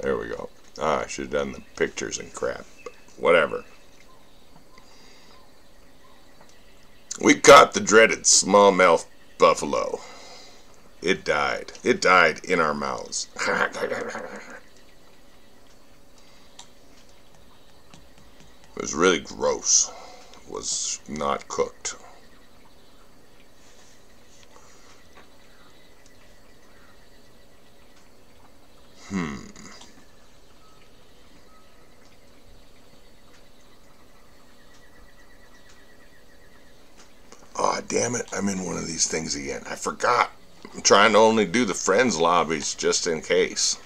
There we go. Ah, I should have done the pictures and crap. Whatever. We caught the dreaded smallmouth buffalo. It died. It died in our mouths. it was really gross. It was not cooked. Hmm. Oh, damn it. I'm in one of these things again. I forgot. I'm trying to only do the friends lobbies just in case.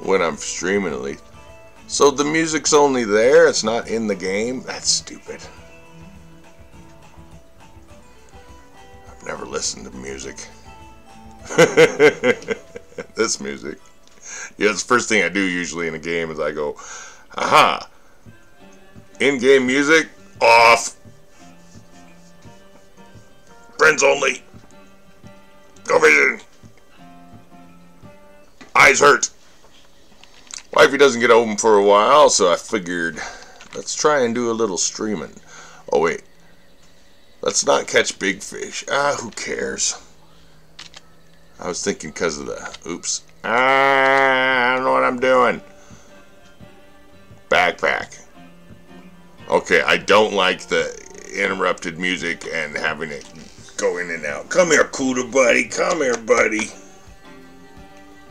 When I'm streaming at least. So the music's only there, it's not in the game? That's stupid. I've never listened to music. this music. Yeah, it's the first thing I do usually in a game is I go, aha, in-game music, off. Friends only. Go vision. Eyes hurt. Wifey doesn't get home for a while, so I figured let's try and do a little streaming. Oh wait. Let's not catch big fish. Ah, who cares? I was thinking because of the oops. Ah, I don't know what I'm doing. Backpack. Okay, I don't like the interrupted music and having it go in and out. Come here, Cooter buddy. Come here, buddy.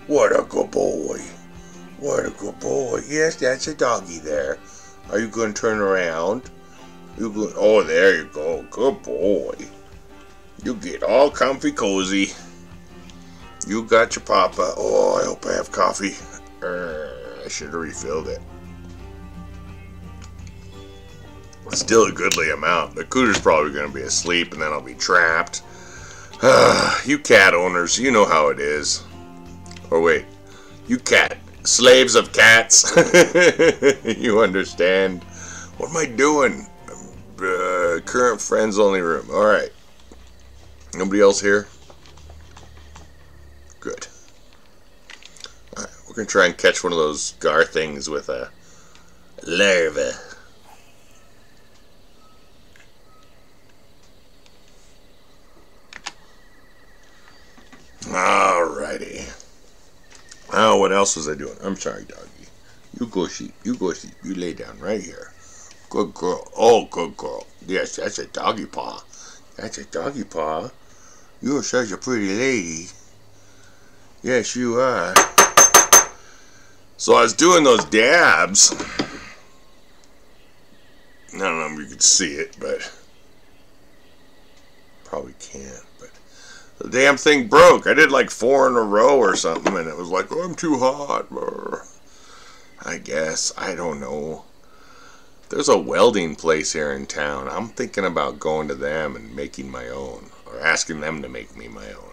What a good boy. What a good boy. Yes, that's a doggy there. Are you going to turn around? You go. Oh, there you go. Good boy. You get all comfy cozy. You got your papa. Oh, I hope I have coffee. Uh, I should have refilled it. Still a goodly amount. The cooter's probably going to be asleep and then I'll be trapped. you cat owners, you know how it is. Or wait, you cat slaves of cats. you understand. What am I doing? Uh, current friends only room. Alright. Nobody else here? Good. Alright, we're going to try and catch one of those gar things with a larva. Alrighty. Oh, what else was I doing? I'm sorry, doggy. You go sleep. You go sleep. You lay down right here. Good girl. Oh, good girl. Yes, that's a doggy paw. That's a doggy paw. You're such a pretty lady. Yes, you are. So I was doing those dabs. I don't know if you can see it, but probably can't. The damn thing broke. I did like four in a row or something, and it was like, oh, I'm too hot. I guess. I don't know. There's a welding place here in town. I'm thinking about going to them and making my own, or asking them to make me my own.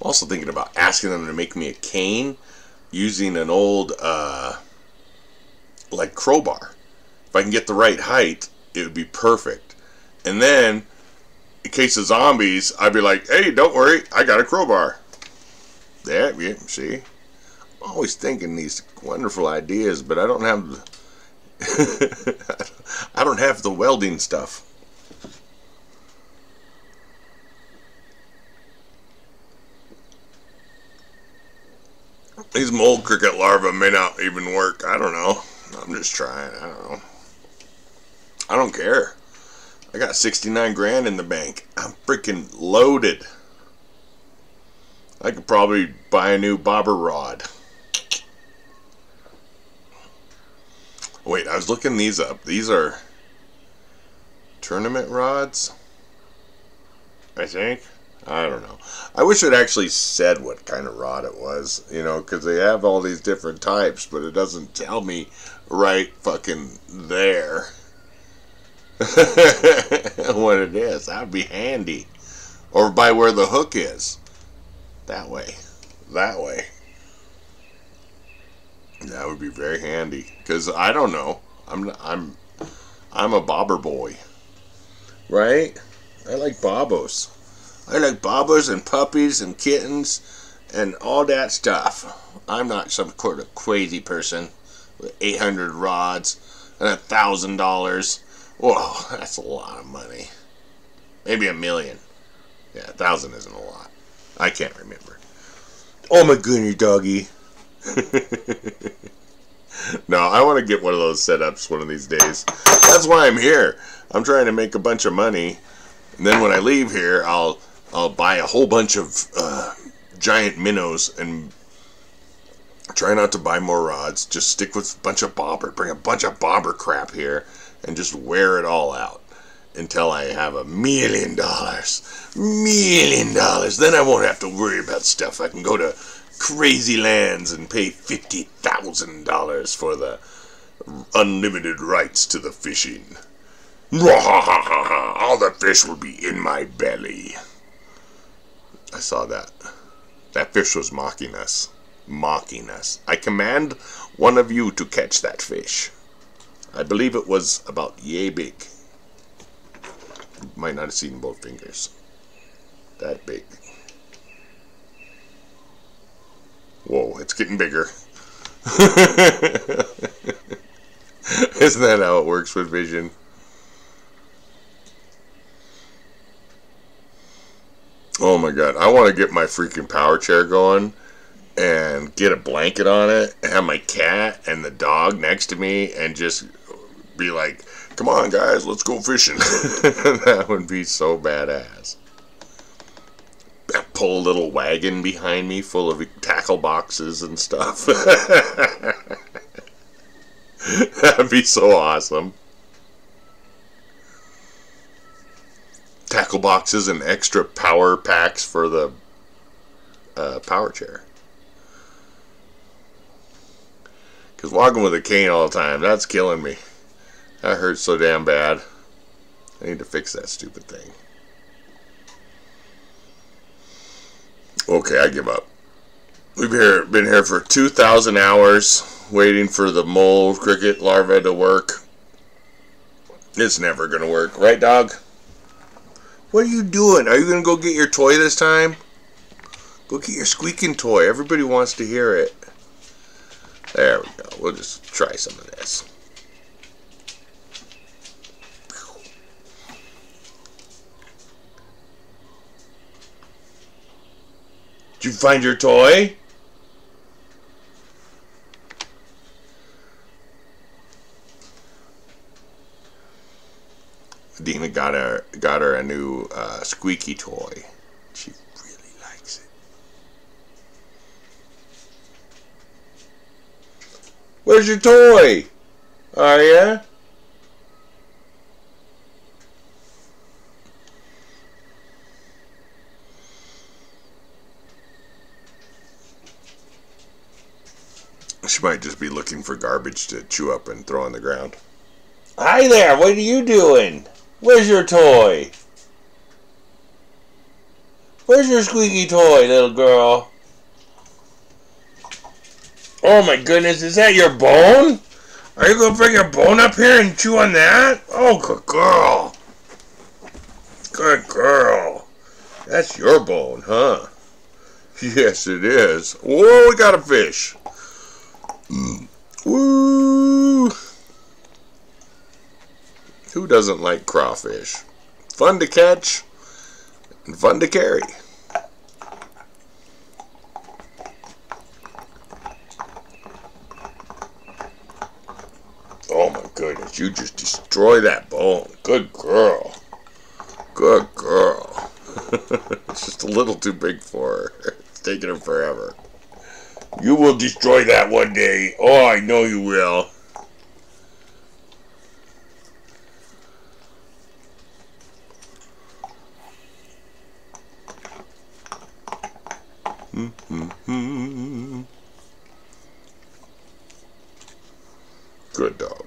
I'm also thinking about asking them to make me a cane using an old, uh, like crowbar. If I can get the right height, it would be perfect. And then, in case of zombies, I'd be like, hey, don't worry, I got a crowbar. Yeah, yeah, see? I'm always thinking these wonderful ideas, but I don't have I don't have the welding stuff. These mole cricket larvae may not even work. I don't know. I'm just trying. I don't know. I don't care. I got 69 grand in the bank. I'm freaking loaded. I could probably buy a new bobber rod. Wait, I was looking these up. These are tournament rods, I think. I don't know. I wish it actually said what kind of rod it was, you know, because they have all these different types, but it doesn't tell me right fucking there what it is. That would be handy. Or by where the hook is. That way. That way. That would be very handy. Because I don't know. I'm I'm I'm a bobber boy. Right? I like bobbos. I like bobbers and puppies and kittens and all that stuff. I'm not some sort of crazy person with 800 rods and a thousand dollars. Whoa, that's a lot of money. Maybe a million. Yeah, a thousand isn't a lot. I can't remember. Oh my goodness, doggy. no, I want to get one of those setups one of these days. That's why I'm here. I'm trying to make a bunch of money. And then when I leave here, I'll I'll buy a whole bunch of uh, giant minnows and try not to buy more rods. Just stick with a bunch of bobber. Bring a bunch of bobber crap here and just wear it all out until I have a million dollars. Million dollars. Then I won't have to worry about stuff. I can go to crazy lands and pay $50,000 for the unlimited rights to the fishing. All the fish will be in my belly. I saw that. That fish was mocking us. Mocking us. I command one of you to catch that fish. I believe it was about yay big. Might not have seen both fingers. That big. Whoa, it's getting bigger. Isn't that how it works with vision? Oh my god, I want to get my freaking power chair going and get a blanket on it, and have my cat and the dog next to me, and just be like, come on guys, let's go fishing. that would be so badass. Pull a little wagon behind me full of tackle boxes and stuff. That'd be so awesome. Tackle boxes and extra power packs for the uh, power chair. Because walking with a cane all the time, that's killing me. That hurts so damn bad. I need to fix that stupid thing. Okay, I give up. We've here, been here for 2,000 hours waiting for the mole cricket larva to work. It's never going to work. Right, dog? What are you doing? Are you going to go get your toy this time? Go get your squeaking toy. Everybody wants to hear it. There we go. We'll just try some of this. Did you find your toy? Dina got her got her a new uh, squeaky toy. She really likes it. Where's your toy? Are ya? She might just be looking for garbage to chew up and throw on the ground. Hi there, what are you doing? Where's your toy? Where's your squeaky toy, little girl? Oh my goodness, is that your bone? Are you gonna bring your bone up here and chew on that? Oh, good girl. Good girl. That's your bone, huh? Yes, it is. Whoa, we got a fish. Mm. Woo! Who doesn't like crawfish? Fun to catch and fun to carry. Oh my goodness, you just destroy that bone. Good girl. Good girl. it's just a little too big for her. It's taking her forever. You will destroy that one day. Oh, I know you will. Good dog.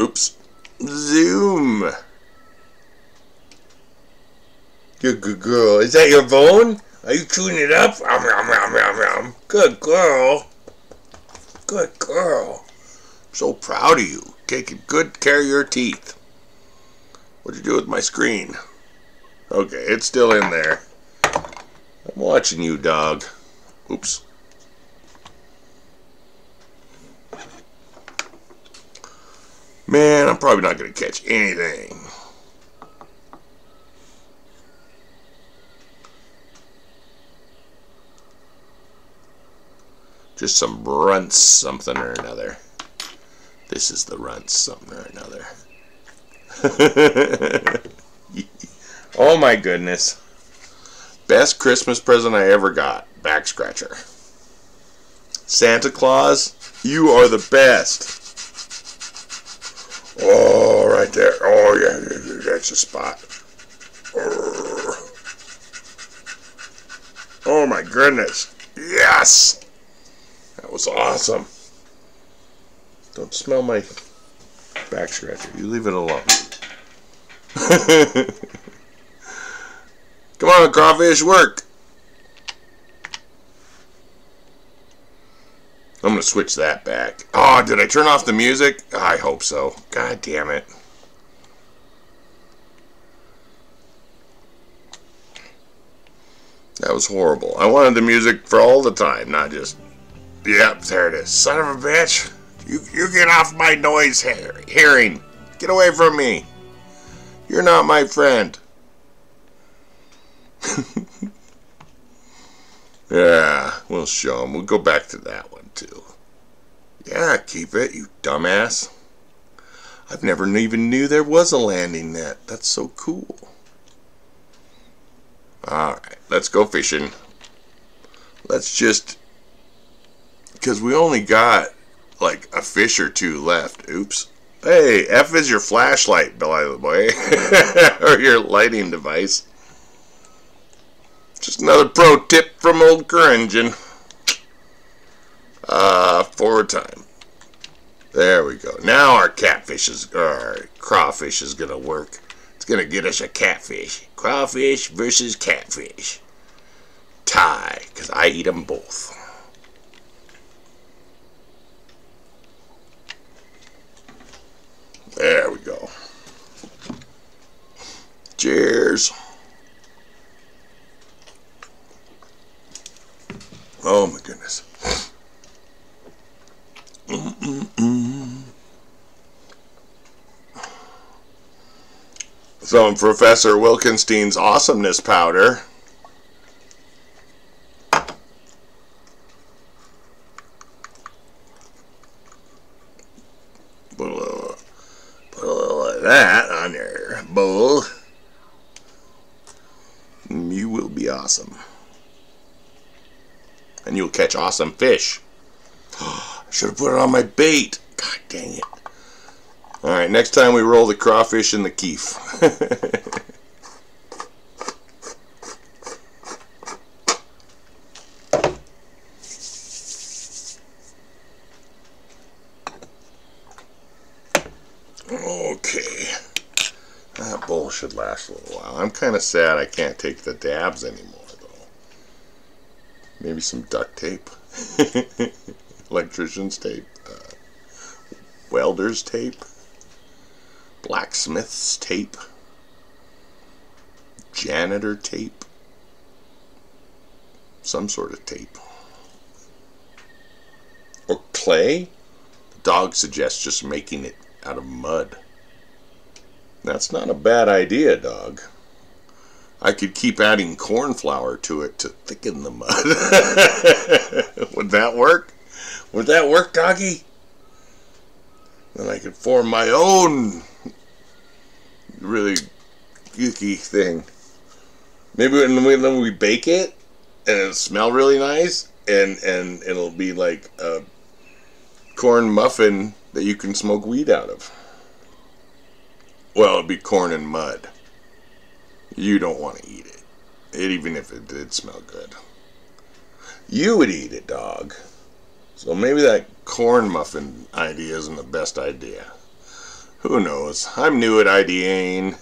Oops. Zoom. Good, good girl. Is that your bone? Are you chewing it up? Um, um, um, um, um. Good girl. Good girl. So proud of you. Taking good care of your teeth. What'd you do with my screen? Okay, it's still in there. I'm watching you, dog. Oops. Man, I'm probably not going to catch anything. Just some runts something or another. This is the runts something or another. oh my goodness. Best Christmas present I ever got. Back scratcher. Santa Claus, you are the best. Oh, right there. Oh, yeah, that's a spot. Oh, my goodness. Yes! That was awesome. Don't smell my back scratcher. You leave it alone. Come on, crawfish, work. I'm going to switch that back. Oh, did I turn off the music? I hope so. God damn it. That was horrible. I wanted the music for all the time, not just... Yep, there it is. Son of a bitch. You, you get off my noise hearing. Get away from me. You're not my friend. yeah, we'll show him. We'll go back to that one, too. Yeah, keep it, you dumbass. I've never even knew there was a landing net. That's so cool. Alright, let's go fishing. Let's just... Because we only got like a fish or two left. Oops. Hey, F is your flashlight, by the way. or your lighting device. Just another pro tip from old Korundgen. Uh, forward time. There we go. Now our catfish is, our crawfish is to work. It's to get us a catfish. Crawfish versus catfish. Tie, because I eat them both. There we go. Cheers. Oh my goodness. -mm. Some Professor Wilkenstein's awesomeness powder. That on your bowl, mm, you will be awesome. And you'll catch awesome fish. I should have put it on my bait. God dang it. Alright, next time we roll the crawfish in the keef. should last a little while. I'm kind of sad I can't take the dabs anymore, though. Maybe some duct tape. Electrician's tape. Uh, welder's tape. Blacksmith's tape. Janitor tape. Some sort of tape. Or clay? The dog suggests just making it out of mud. That's not a bad idea, dog. I could keep adding corn flour to it to thicken the mud. Would that work? Would that work, doggy? Then I could form my own really geeky thing. Maybe when we, when we bake it and it'll smell really nice and, and it'll be like a corn muffin that you can smoke weed out of. Well, it'd be corn and mud. You don't want to eat it. it even if it did smell good. You would eat it, dog. So maybe that corn muffin idea isn't the best idea. Who knows? I'm new at IDAing.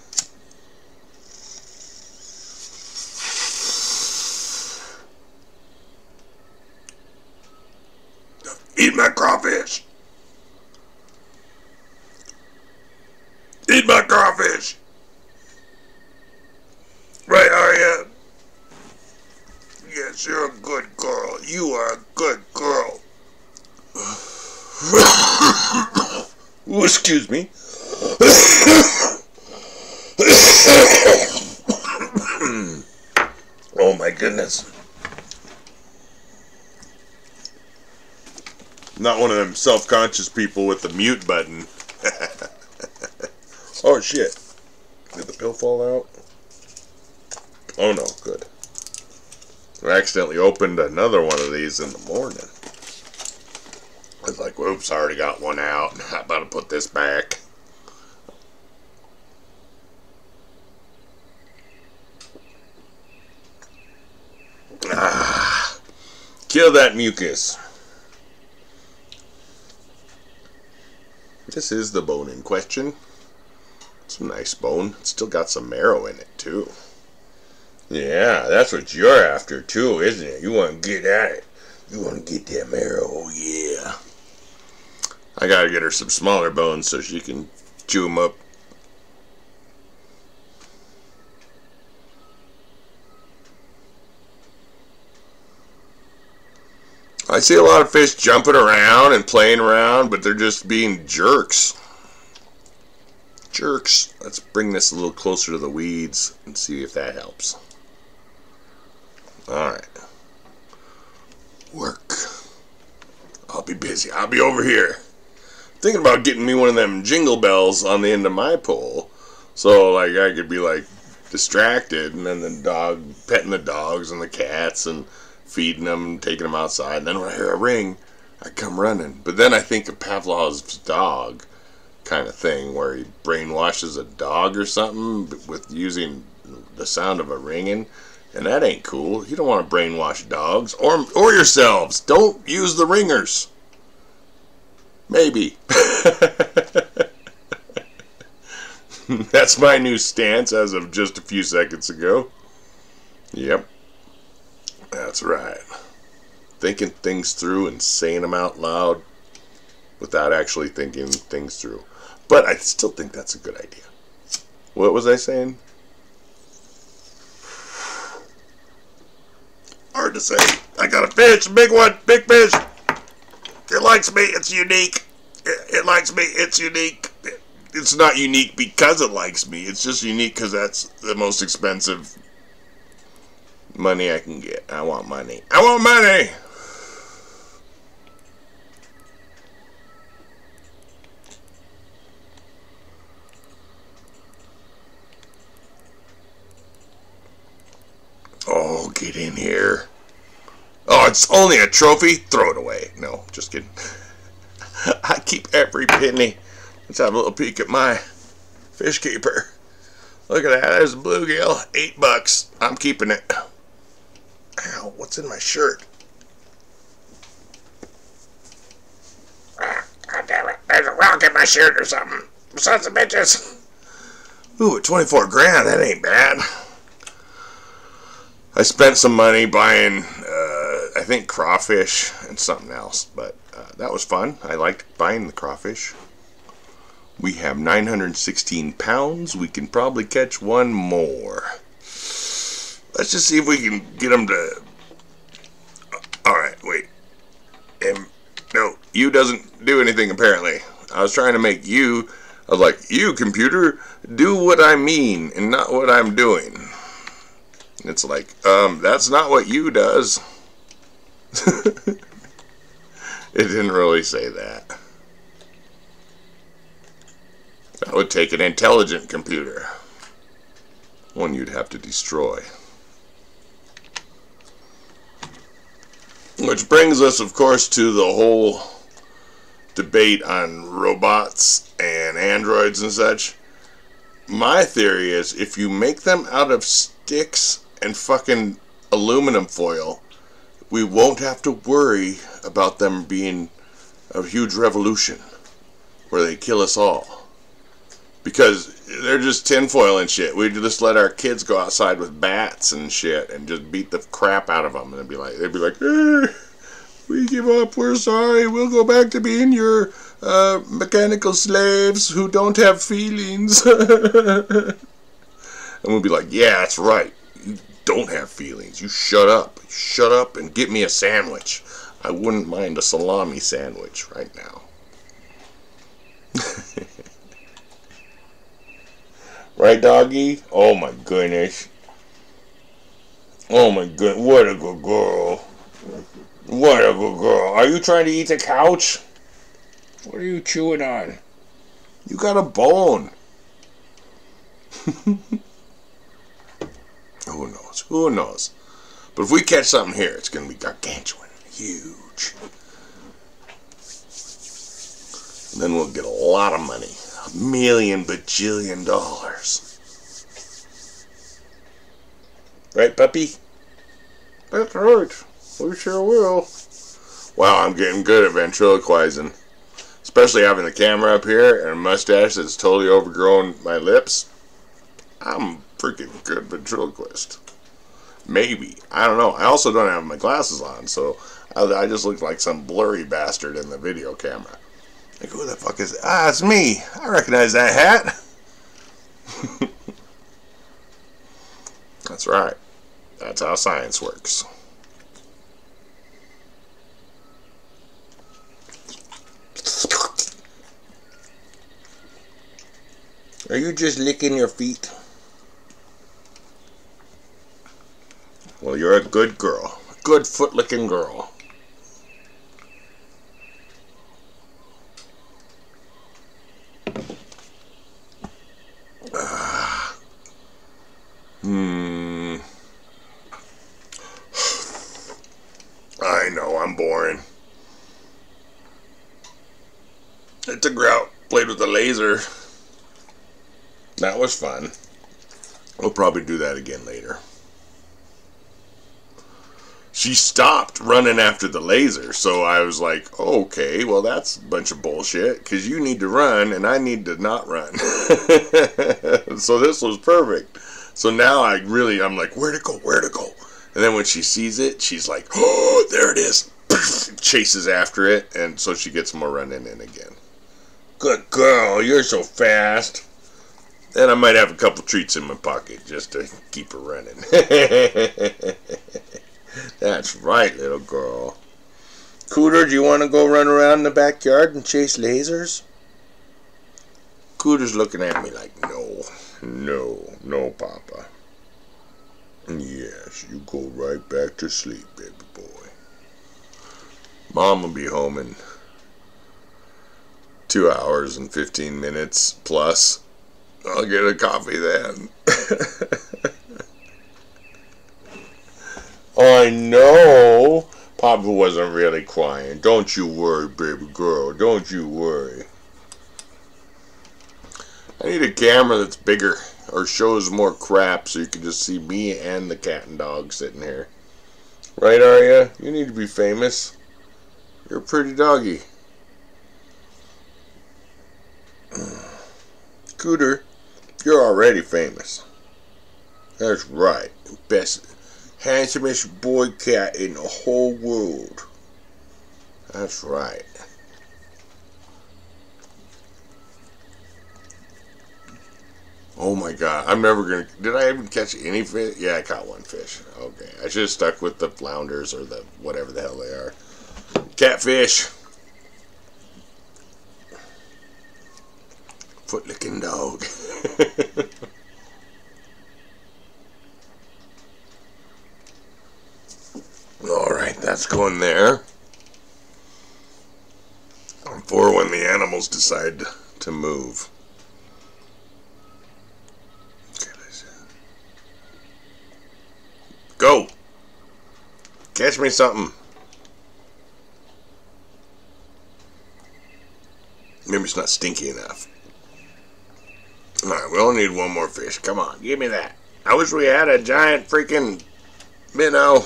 Eat my crop! My crawfish. Right, are you? Yes, you're a good girl. You are a good girl. Ooh, excuse me. oh my goodness. Not one of them self-conscious people with the mute button. oh shit. Did the pill fall out? Oh no, good. I accidentally opened another one of these in the morning. I was like, whoops, I already got one out. About to put this back? Ah, kill that mucus. This is the bone in question. It's a nice bone. It's still got some marrow in it, too. Yeah, that's what you're after, too, isn't it? You want to get at it. You want to get that marrow, oh, yeah. I gotta get her some smaller bones so she can chew them up. I see a lot of fish jumping around and playing around, but they're just being jerks. Jerks. Let's bring this a little closer to the weeds and see if that helps. Alright. Work. I'll be busy. I'll be over here. Thinking about getting me one of them jingle bells on the end of my pole. So, like, I could be, like, distracted and then the dog, petting the dogs and the cats and feeding them, and taking them outside. And then when I hear a ring, I come running. But then I think of Pavlov's dog kind of thing where he brainwashes a dog or something with using the sound of a ringing. And that ain't cool. You don't want to brainwash dogs or or yourselves. Don't use the ringers. Maybe. That's my new stance as of just a few seconds ago. Yep. That's right. Thinking things through and saying them out loud without actually thinking things through. But I still think that's a good idea. What was I saying? Hard to say. I got a fish, big one, big fish. It likes me. It's unique. It, it likes me. It's unique. It, it's not unique because it likes me. It's just unique because that's the most expensive money I can get. I want money. I want money. Oh, get in here. Oh, it's only a trophy? Throw it away. No, just kidding. I keep every penny. Let's have a little peek at my fish keeper. Look at that. There's a bluegill. Eight bucks. I'm keeping it. Ow, what's in my shirt? Ah, God damn it. There's a rock in my shirt or something. Sons of bitches. Ooh, 24 grand. That ain't bad. I spent some money buying, uh, I think, crawfish and something else, but uh, that was fun. I liked buying the crawfish. We have 916 pounds. We can probably catch one more. Let's just see if we can get them to... Alright, wait. Um, no, you doesn't do anything apparently. I was trying to make you... I was like, you, computer, do what I mean and not what I'm doing. It's like, um, that's not what you does. it didn't really say that. That would take an intelligent computer. One you'd have to destroy. Which brings us, of course, to the whole debate on robots and androids and such. My theory is if you make them out of sticks and fucking aluminum foil, we won't have to worry about them being a huge revolution where they kill us all. Because they're just tinfoil and shit. We just let our kids go outside with bats and shit and just beat the crap out of them and they'd be like, they'd be like, eh, We give up. We're sorry. We'll go back to being your uh, mechanical slaves who don't have feelings. and we'd be like, yeah, that's right. Don't have feelings. You shut up. Shut up and get me a sandwich. I wouldn't mind a salami sandwich right now. right, doggy? Oh my goodness. Oh my good, what a good girl. What a good girl. Are you trying to eat the couch? What are you chewing on? You got a bone. Who knows? Who knows? But if we catch something here, it's going to be gargantuan. Huge. And then we'll get a lot of money. A million bajillion dollars. Right, puppy? That's right. We sure will. Wow, I'm getting good at ventriloquizing. Especially having the camera up here and a mustache that's totally overgrown my lips. I'm freaking good ventriloquist. Maybe. I don't know. I also don't have my glasses on, so I, I just look like some blurry bastard in the video camera. Like, who the fuck is... It? Ah, it's me. I recognize that hat. That's right. That's how science works. Are you just licking your feet? Well, you're a good girl. Good foot-licking girl. Hmm. I know, I'm boring. I took her out, played with the laser. That was fun. We'll probably do that again later. She stopped running after the laser, so I was like, okay, well, that's a bunch of bullshit, because you need to run, and I need to not run. so this was perfect. So now I really, I'm like, where to go, where to go? And then when she sees it, she's like, oh, there it is. Chases after it, and so she gets more running in again. Good girl, you're so fast. And I might have a couple treats in my pocket just to keep her running. That's right, little girl. Cooter, do you want to go run around in the backyard and chase lasers? Cooter's looking at me like, no, no, no, Papa. Yes, you go right back to sleep, baby boy. Mom will be home in two hours and 15 minutes plus. I'll get a coffee then. I know. Papa wasn't really crying. Don't you worry, baby girl. Don't you worry. I need a camera that's bigger or shows more crap so you can just see me and the cat and dog sitting here. Right, Arya? You need to be famous. You're a pretty doggy. Cooter, you're already famous. That's right. Best, handsomest boy cat in the whole world. That's right. Oh my god, I'm never gonna. Did I even catch any fish? Yeah, I caught one fish. Okay, I should have stuck with the flounders or the whatever the hell they are. Catfish. Foot licking dog. Alright, that's going there. For when the animals decide to move. Go! Catch me something. Maybe it's not stinky enough. Alright, we only need one more fish. Come on, give me that. I wish we had a giant freaking minnow.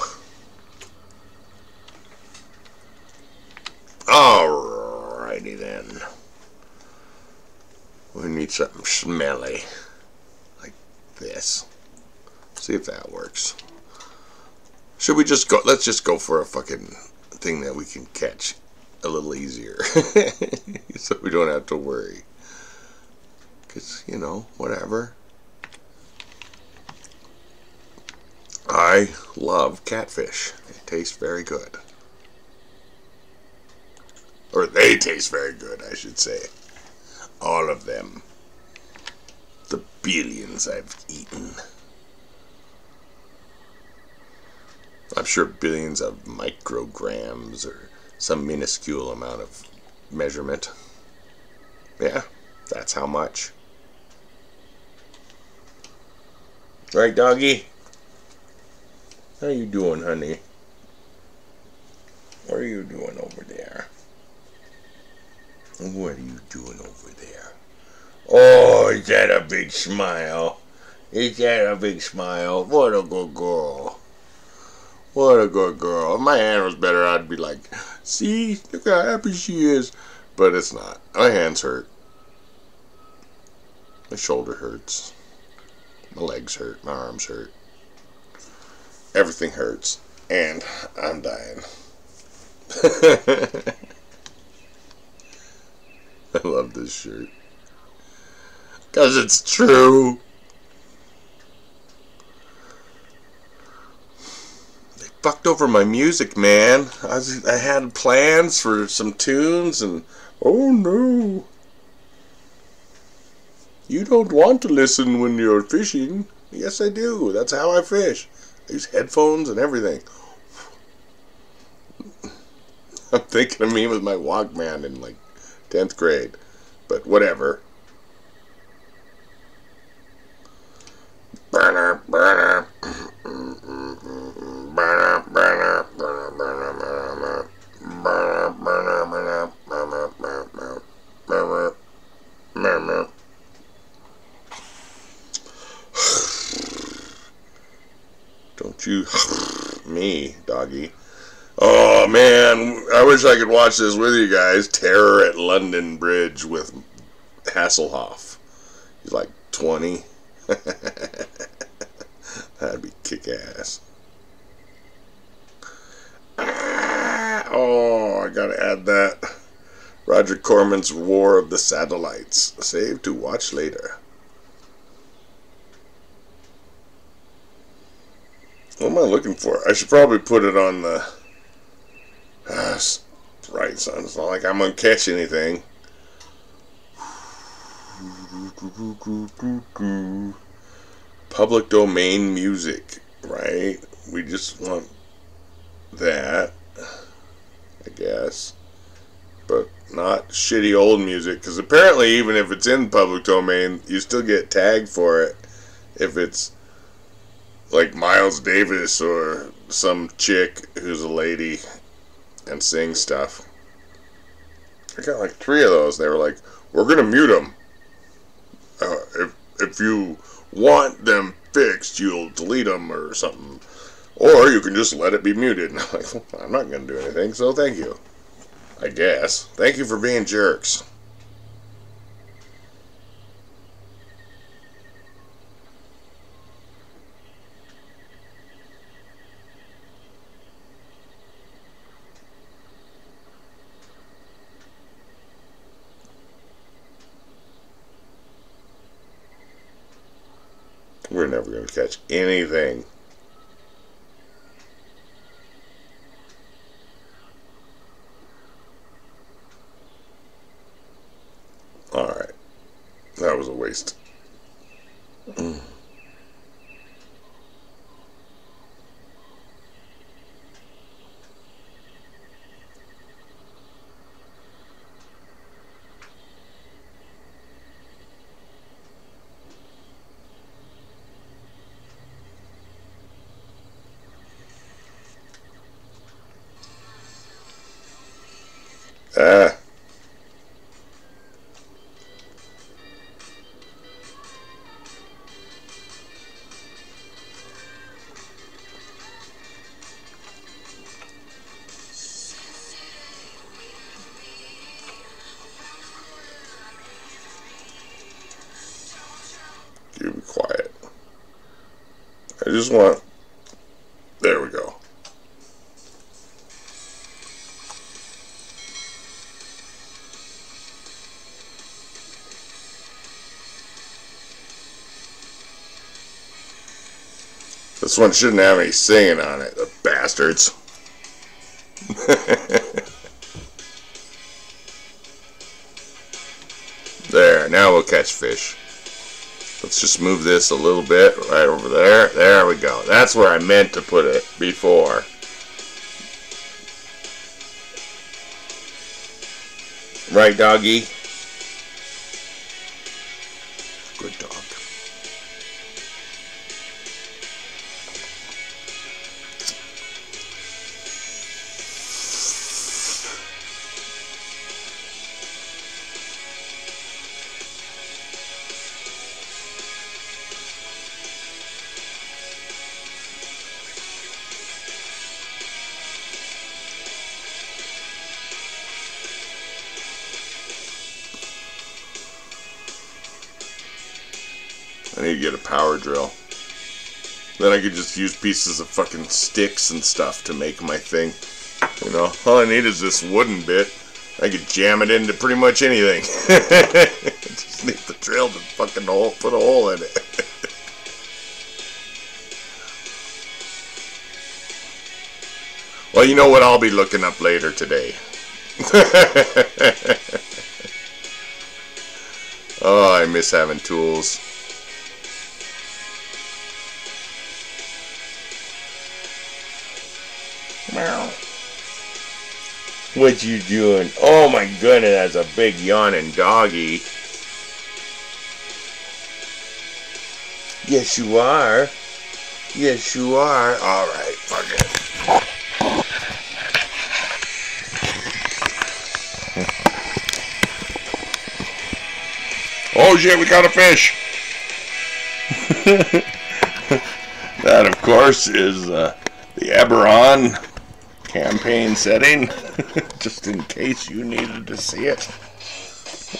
Alrighty then. We need something smelly. Like this. See if that works. Should we just go? Let's just go for a fucking thing that we can catch a little easier. so we don't have to worry. Because, you know, whatever. I love catfish. It tastes very good. Or they taste very good, I should say. All of them. The billions I've eaten. I'm sure billions of micrograms or some minuscule amount of measurement. Yeah, that's how much. Right, doggy? How you doing, honey? What are you doing over there? What are you doing over there? Oh, is that a big smile? Is that a big smile? What a good girl. What a good girl. If my hand was better, I'd be like, see, look how happy she is. But it's not. My hands hurt. My shoulder hurts. My legs hurt. My arms hurt. Everything hurts. And I'm dying. I love this shirt. Because it's true. They fucked over my music, man. I, was, I had plans for some tunes and. Oh no. You don't want to listen when you're fishing. Yes, I do. That's how I fish. I use headphones and everything. I'm thinking of me with my Walkman and like 10th grade. But whatever. Burner, burner. Don't you me, doggy. Oh, man, I wish I could watch this with you guys. Terror at London Bridge with Hasselhoff. He's like 20. That'd be kick ass. Ah, oh, I gotta add that. Roger Corman's War of the Satellites. Save to watch later. What am I looking for? I should probably put it on the. Uh, right, son. It's not like I'm gonna catch anything. Public domain music, right? We just want that, I guess. But not shitty old music, because apparently, even if it's in public domain, you still get tagged for it if it's like Miles Davis or some chick who's a lady and seeing stuff. I got like three of those. They were like, "We're gonna mute them. Uh, if if you want them fixed, you'll delete them or something, or you can just let it be muted." And I'm like, "I'm not gonna do anything, so thank you." I guess. Thank you for being jerks. We're never going to catch anything. Alright. That was a waste. Mm. Ah. You be quiet. I just want. This one shouldn't have any singing on it, the bastards. there, now we'll catch fish. Let's just move this a little bit right over there. There we go. That's where I meant to put it before. Right, doggy? Could just use pieces of fucking sticks and stuff to make my thing. You know, all I need is this wooden bit. I could jam it into pretty much anything. just need the drill to fucking hole, put a hole in it. well, you know what I'll be looking up later today. oh, I miss having tools. What you doing? Oh my goodness, that's a big yawning doggy. Yes, you are. Yes, you are. All right, fuck it. Oh shit, we got a fish. that, of course, is uh, the Eberron campaign setting, just in case you needed to see it.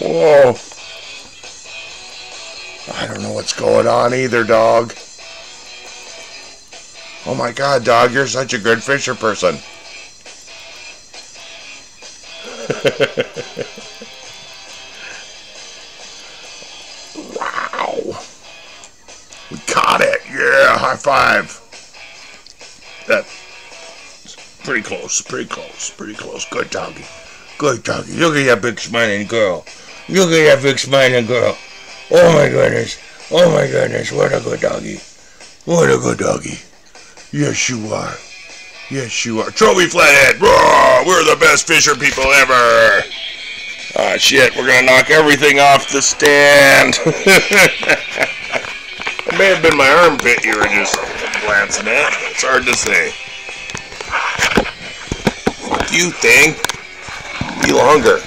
Whoa. I don't know what's going on either, dog. Oh my god, dog, you're such a good fisher person. pretty close, pretty close. Good doggy. Good doggy. Look at that big smiling girl. Look at that big smiling girl. Oh my goodness. Oh my goodness. What a good doggy. What a good doggy. Yes, you are. Yes, you are. Trophy Flathead. Roar! We're the best fisher people ever. Ah, shit. We're going to knock everything off the stand. it may have been my armpit you were just glancing at. It's hard to say. You, thing. Be longer.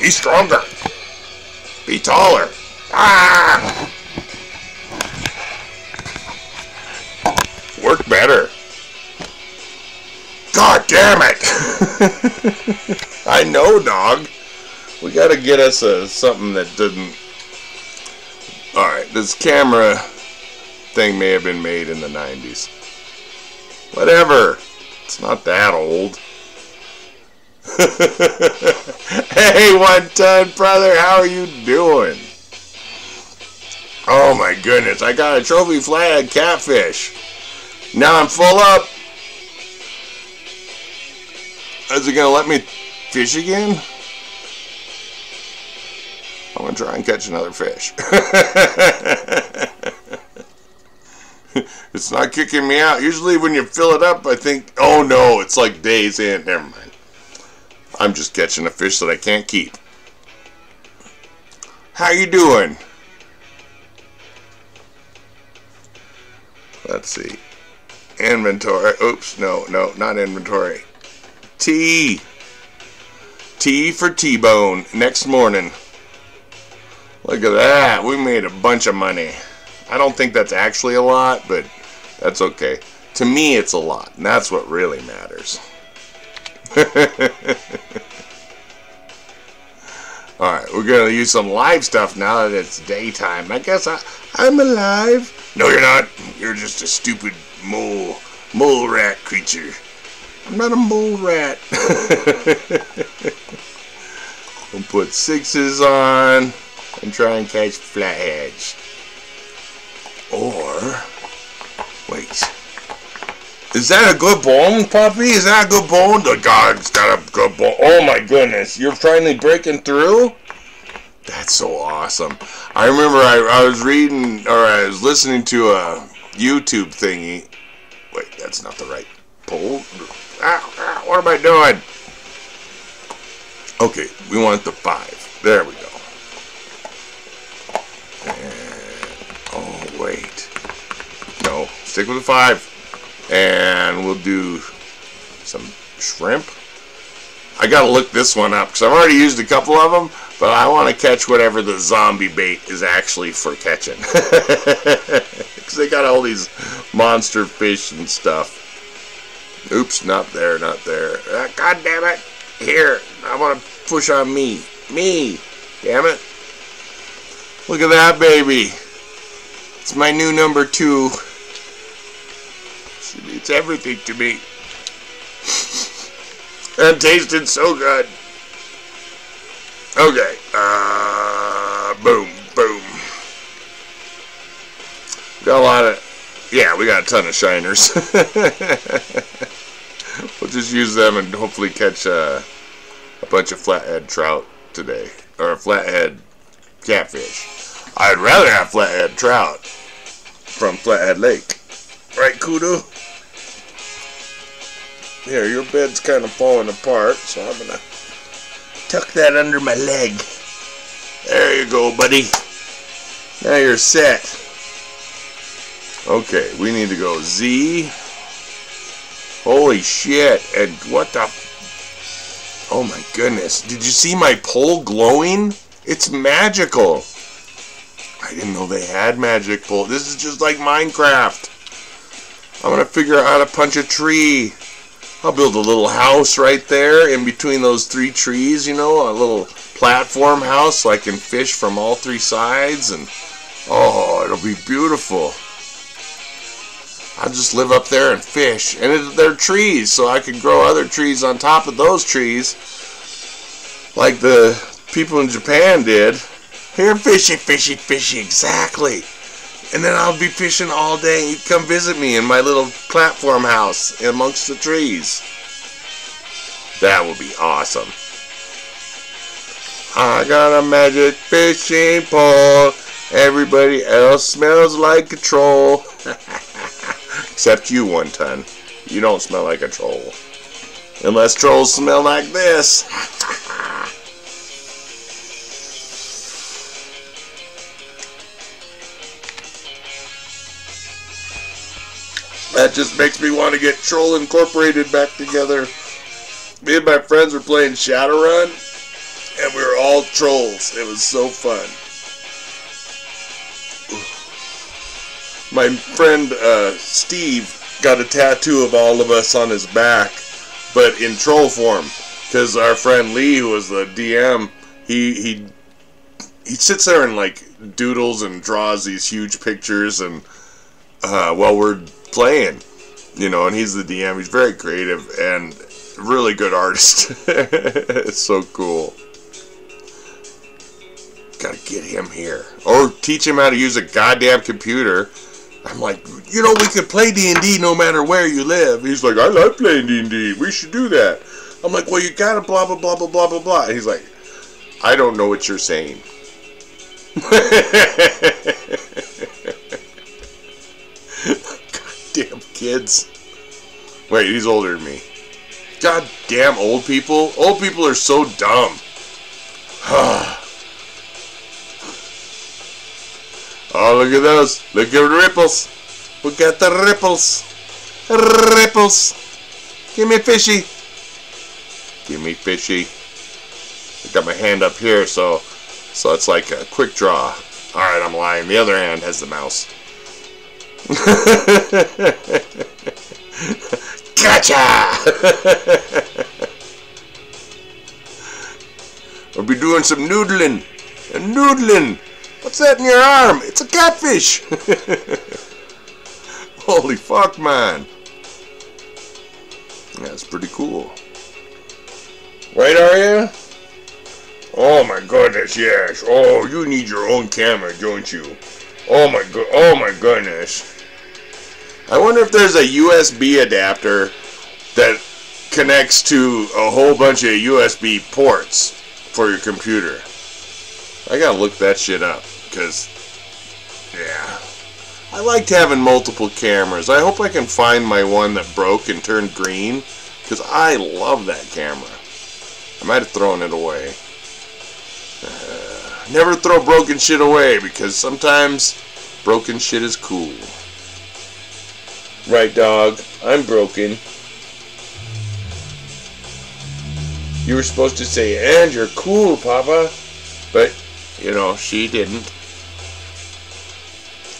Be stronger. Be taller. Ah! Work better. God damn it! I know, dog. We gotta get us a, something that didn't. Alright, this camera thing may have been made in the 90s. Whatever. It's not that old. hey, one ton brother, how are you doing? Oh my goodness, I got a trophy flag catfish. Now I'm full up. Is it gonna let me fish again? I'm gonna try and catch another fish. it's not kicking me out. Usually when you fill it up, I think, oh no, it's like days in. Never mind. I'm just catching a fish that I can't keep. How you doing? Let's see. Inventory. Oops, no, no, not inventory. T. T for T-bone. Next morning. Look at that. We made a bunch of money. I don't think that's actually a lot, but that's okay. To me, it's a lot, and that's what really matters. Alright, we're going to use some live stuff now that it's daytime. I guess I, I'm alive. No, you're not. You're just a stupid mole, mole rat creature. I'm not a mole rat. we'll put sixes on and try and catch flatheads. Or, wait, Is that a good bone, puppy? Is that a good bone? The dog's got a good bone. Oh my goodness, you're finally breaking through? That's so awesome. I remember I, I was reading, or I was listening to a YouTube thingy. Wait, that's not the right pole. Ah, ah, what am I doing? Okay, we want the five. There we go. And, oh, wait. No, stick with the five. And we'll do some shrimp. I gotta look this one up because I've already used a couple of them, but I want to catch whatever the zombie bait is actually for catching. Because they got all these monster fish and stuff. Oops, not there, not there. Ah, God damn it. Here, I want to push on me. Me. Damn it. Look at that baby. It's my new number two. It's everything to me. That tasted so good. Okay. Uh, boom, boom. Got a lot of, yeah, we got a ton of shiners. we'll just use them and hopefully catch uh, a bunch of flathead trout today. Or a flathead catfish. I'd rather have flathead trout from Flathead Lake. Right, Kudu? Here, your bed's kind of falling apart, so I'm gonna tuck that under my leg. There you go, buddy. Now you're set. Okay, we need to go Z. Holy shit, and what the... Oh my goodness, did you see my pole glowing? It's magical. I didn't know they had magic pole. This is just like Minecraft. I'm gonna figure out how to punch a tree. I'll build a little house right there in between those three trees, you know, a little platform house so I can fish from all three sides and oh, it'll be beautiful. I'll just live up there and fish. And it, they're trees, so I can grow other trees on top of those trees like the people in Japan did. Here, fishy, fishy, fishy, exactly and then I'll be fishing all day. And You come visit me in my little platform house amongst the trees. That would be awesome. I got a magic fishing pole. Everybody else smells like a troll. Except you, one ton. You don't smell like a troll. Unless trolls smell like this. That just makes me want to get Troll Incorporated back together. Me and my friends were playing Shadowrun, and we were all trolls. It was so fun. My friend uh, Steve got a tattoo of all of us on his back, but in troll form. Because our friend Lee, who was the DM, he he he sits there and like doodles and draws these huge pictures and uh, while we're playing, you know, and he's the DM. He's very creative and really good artist. it's so cool. Gotta get him here. Or teach him how to use a goddamn computer. I'm like, you know, we could play D&D no matter where you live. He's like, I love playing D&D. We should do that. I'm like, well, you gotta blah, blah, blah, blah, blah, blah, blah. He's like, I don't know what you're saying. kids. Wait, he's older than me. God damn old people. Old people are so dumb. oh, look at those. Look at the ripples. Look at the ripples. Ripples. Give me fishy. Give me fishy. I got my hand up here, so so it's like a quick draw. Alright, I'm lying. The other hand has the mouse. gotcha! I'll be doing some noodling. And noodling. What's that in your arm? It's a catfish. Holy fuck, man. That's pretty cool. Right, are you? Oh my goodness, yes. Oh, you need your own camera, don't you? Oh my god. Oh my goodness. I wonder if there's a USB adapter that connects to a whole bunch of USB ports for your computer. I gotta look that shit up because, yeah, I liked having multiple cameras. I hope I can find my one that broke and turned green because I love that camera. I might have thrown it away. Uh, never throw broken shit away because sometimes broken shit is cool. Right, dog? I'm broken. You were supposed to say, and you're cool, Papa. But, you know, she didn't.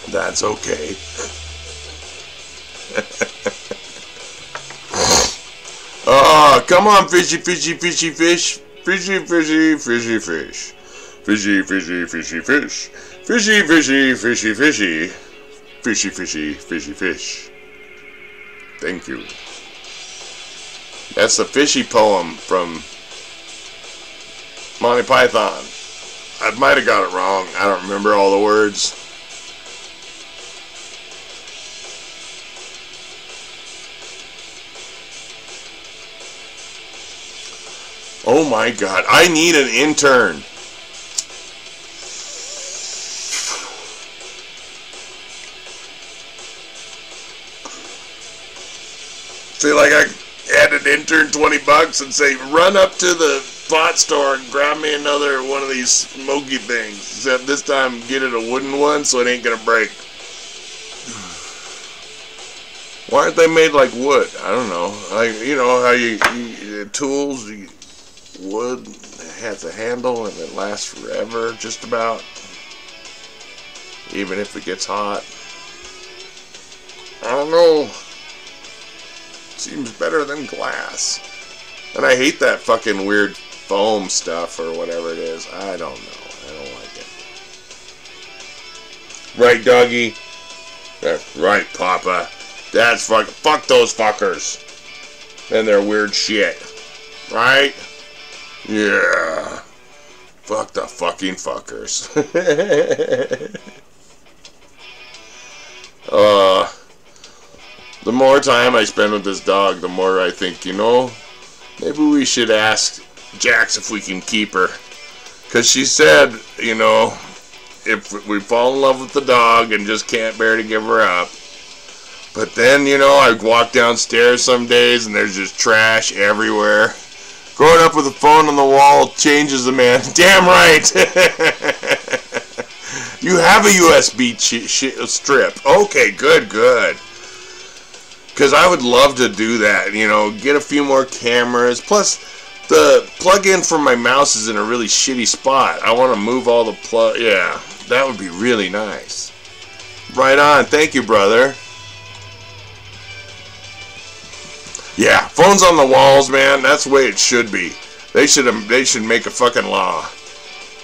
That's okay. oh, come on, fishy, fishy, fishy, fish. Fishy, fishy, fishy, fish. Fishy, fishy, fishy, fish. Fishy, fishy, fishy, fishy. Fishy, fishy, fishy, fish. Thank you. That's the fishy poem from Monty Python. I might have got it wrong. I don't remember all the words. Oh my god, I need an intern. Feel like I had an intern 20 bucks and say, run up to the pot store and grab me another one of these smoky things. Except this time, get it a wooden one so it ain't gonna break. Why aren't they made like wood? I don't know. Like you know how you, you tools, you, wood has a handle and it lasts forever, just about. Even if it gets hot. I don't know. Seems better than glass. And I hate that fucking weird foam stuff or whatever it is. I don't know. I don't like it. Right, doggy? That's right, Papa. That's fuck. Fuck those fuckers. And their weird shit. Right? Yeah. Fuck the fucking fuckers. uh, the more time I spend with this dog, the more I think, you know, maybe we should ask Jax if we can keep her. Because she said, you know, if we fall in love with the dog and just can't bear to give her up. But then, you know, I walk downstairs some days and there's just trash everywhere. Growing up with a phone on the wall changes a man. Damn right! you have a USB strip. Okay, good, good. Because I would love to do that, you know, get a few more cameras. Plus, the plug-in for my mouse is in a really shitty spot. I want to move all the plug. Yeah, that would be really nice. Right on. Thank you, brother. Yeah, phones on the walls, man. That's the way it should be. They should um, they should make a fucking law.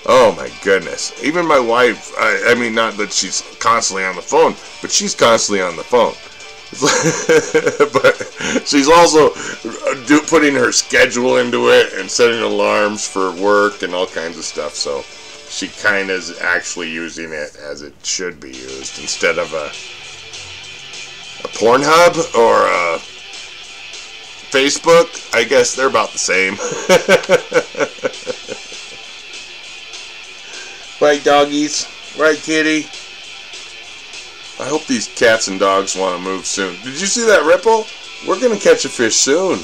Oh my goodness. Even my wife, I, I mean, not that she's constantly on the phone, but she's constantly on the phone. but she's also uh, do, putting her schedule into it and setting alarms for work and all kinds of stuff. So she kind of is actually using it as it should be used instead of a a Pornhub or a Facebook. I guess they're about the same. right, doggies? Right, kitty? I hope these cats and dogs want to move soon. Did you see that ripple? We're going to catch a fish soon.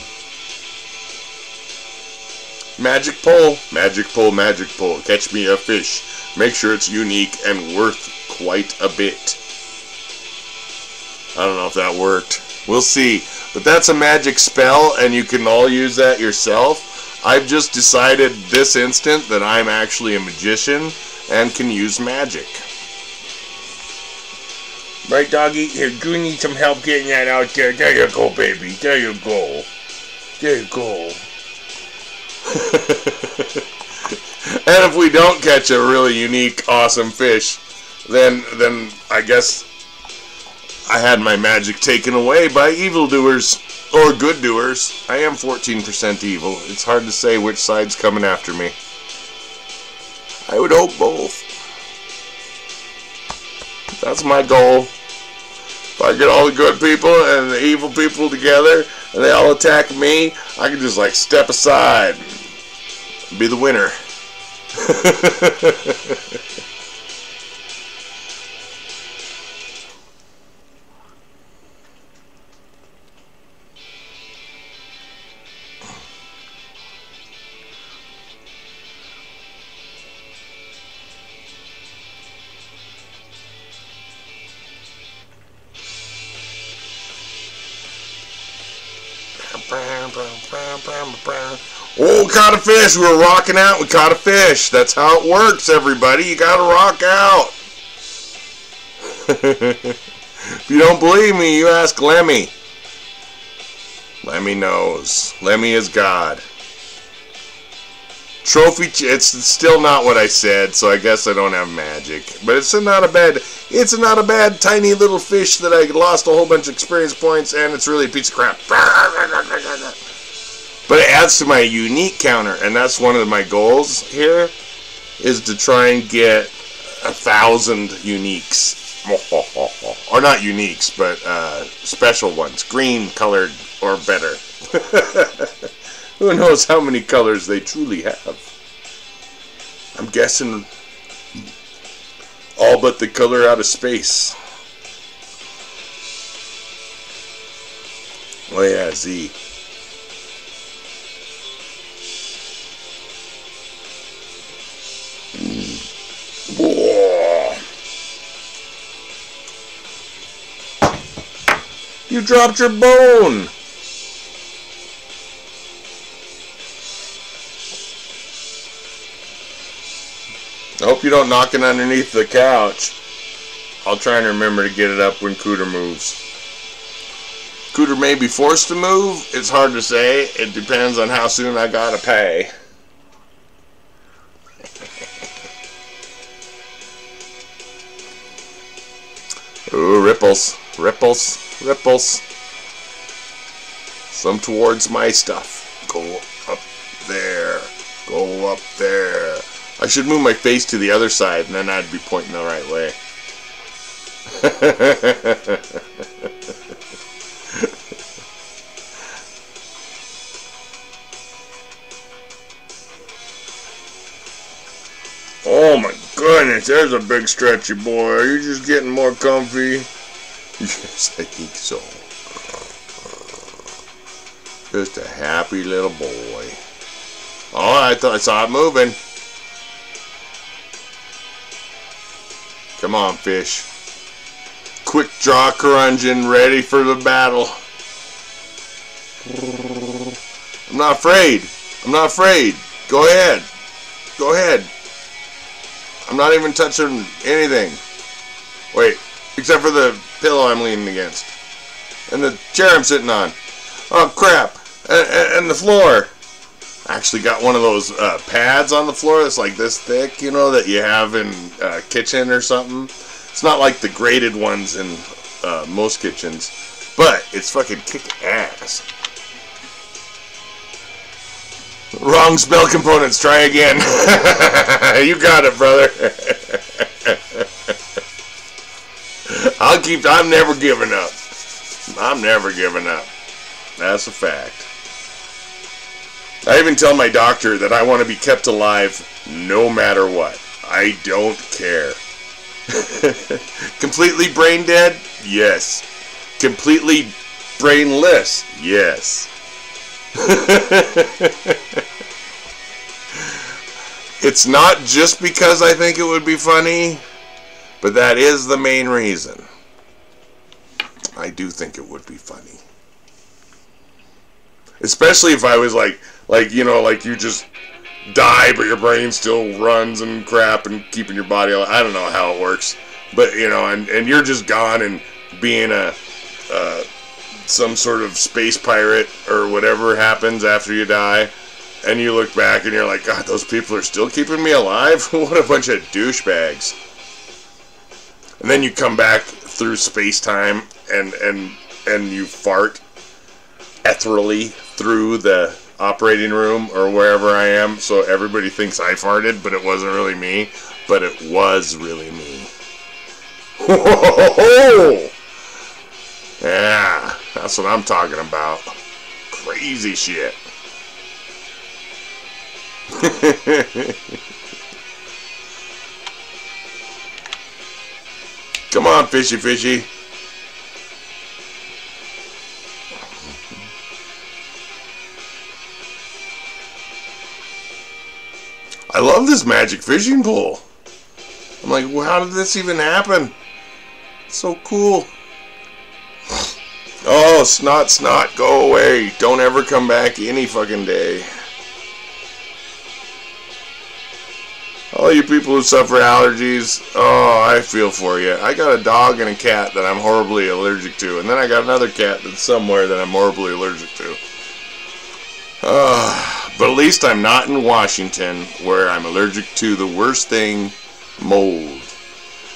Magic pole, magic pole, magic pole. Catch me a fish. Make sure it's unique and worth quite a bit. I don't know if that worked. We'll see. But that's a magic spell, and you can all use that yourself. I've just decided this instant that I'm actually a magician and can use magic. Right, doggy? Here, do you need some help getting that out there? There you go, baby. There you go. There you go. and if we don't catch a really unique, awesome fish, then then I guess I had my magic taken away by evildoers or good doers. I am 14% evil. It's hard to say which side's coming after me. I would hope both. That's my goal. If I get all the good people and the evil people together and they all attack me, I can just like step aside, be the winner. caught a fish. We were rocking out. We caught a fish. That's how it works, everybody. You got to rock out. if you don't believe me, you ask Lemmy. Lemmy knows. Lemmy is God. Trophy, it's still not what I said, so I guess I don't have magic. But it's not a bad, it's not a bad tiny little fish that I lost a whole bunch of experience points, and it's really a piece of crap. But it adds to my unique counter, and that's one of my goals here, is to try and get a thousand uniques. or not uniques, but uh, special ones. Green colored or better. Who knows how many colors they truly have? I'm guessing all but the color out of space. Oh yeah, Z. You dropped your bone! I hope you don't knock it underneath the couch. I'll try and remember to get it up when Cooter moves. Cooter may be forced to move. It's hard to say. It depends on how soon I gotta pay. Ooh, ripples, ripples, ripples. Some towards my stuff. Go up there. Go up there. I should move my face to the other side and then I'd be pointing the right way. oh my goodness, there's a big stretchy boy. Are you just getting more comfy? Yes, I think so. Just a happy little boy. Oh, I thought I saw it moving. Come on, fish. Quick draw Korundgen, ready for the battle. I'm not afraid. I'm not afraid. Go ahead. Go ahead. I'm not even touching anything. Wait, except for the pillow I'm leaning against. And the chair I'm sitting on. Oh, crap. And, and the floor. I actually got one of those uh, pads on the floor that's like this thick, you know, that you have in uh, kitchen or something. It's not like the graded ones in uh, most kitchens, but it's fucking kick ass. Wrong spell components. Try again. you got it, brother. I'll keep. I'm never giving up. I'm never giving up. That's a fact. I even tell my doctor that I want to be kept alive no matter what. I don't care. Completely brain dead? Yes. Completely brainless? Yes. it's not just because I think it would be funny, but that is the main reason. I do think it would be funny. Especially if I was like, like you know like you just die but your brain still runs and crap and keeping your body alive. I don't know how it works but you know and, and you're just gone and being a uh, some sort of space pirate or whatever happens after you die and you look back and you're like god those people are still keeping me alive what a bunch of douchebags and then you come back through space time and and and you fart ethereally through the operating room or wherever I am, so everybody thinks I farted, but it wasn't really me, but it was really me. Whoa! Yeah, that's what I'm talking about. Crazy shit. Come on, fishy fishy. I love this magic fishing pole. I'm like, well, how did this even happen? It's so cool. Oh, snot, snot, go away. Don't ever come back any fucking day. All you people who suffer allergies, oh, I feel for you. I got a dog and a cat that I'm horribly allergic to, and then I got another cat that's somewhere that I'm horribly allergic to. Uh, but at least I'm not in Washington, where I'm allergic to the worst thing, mold.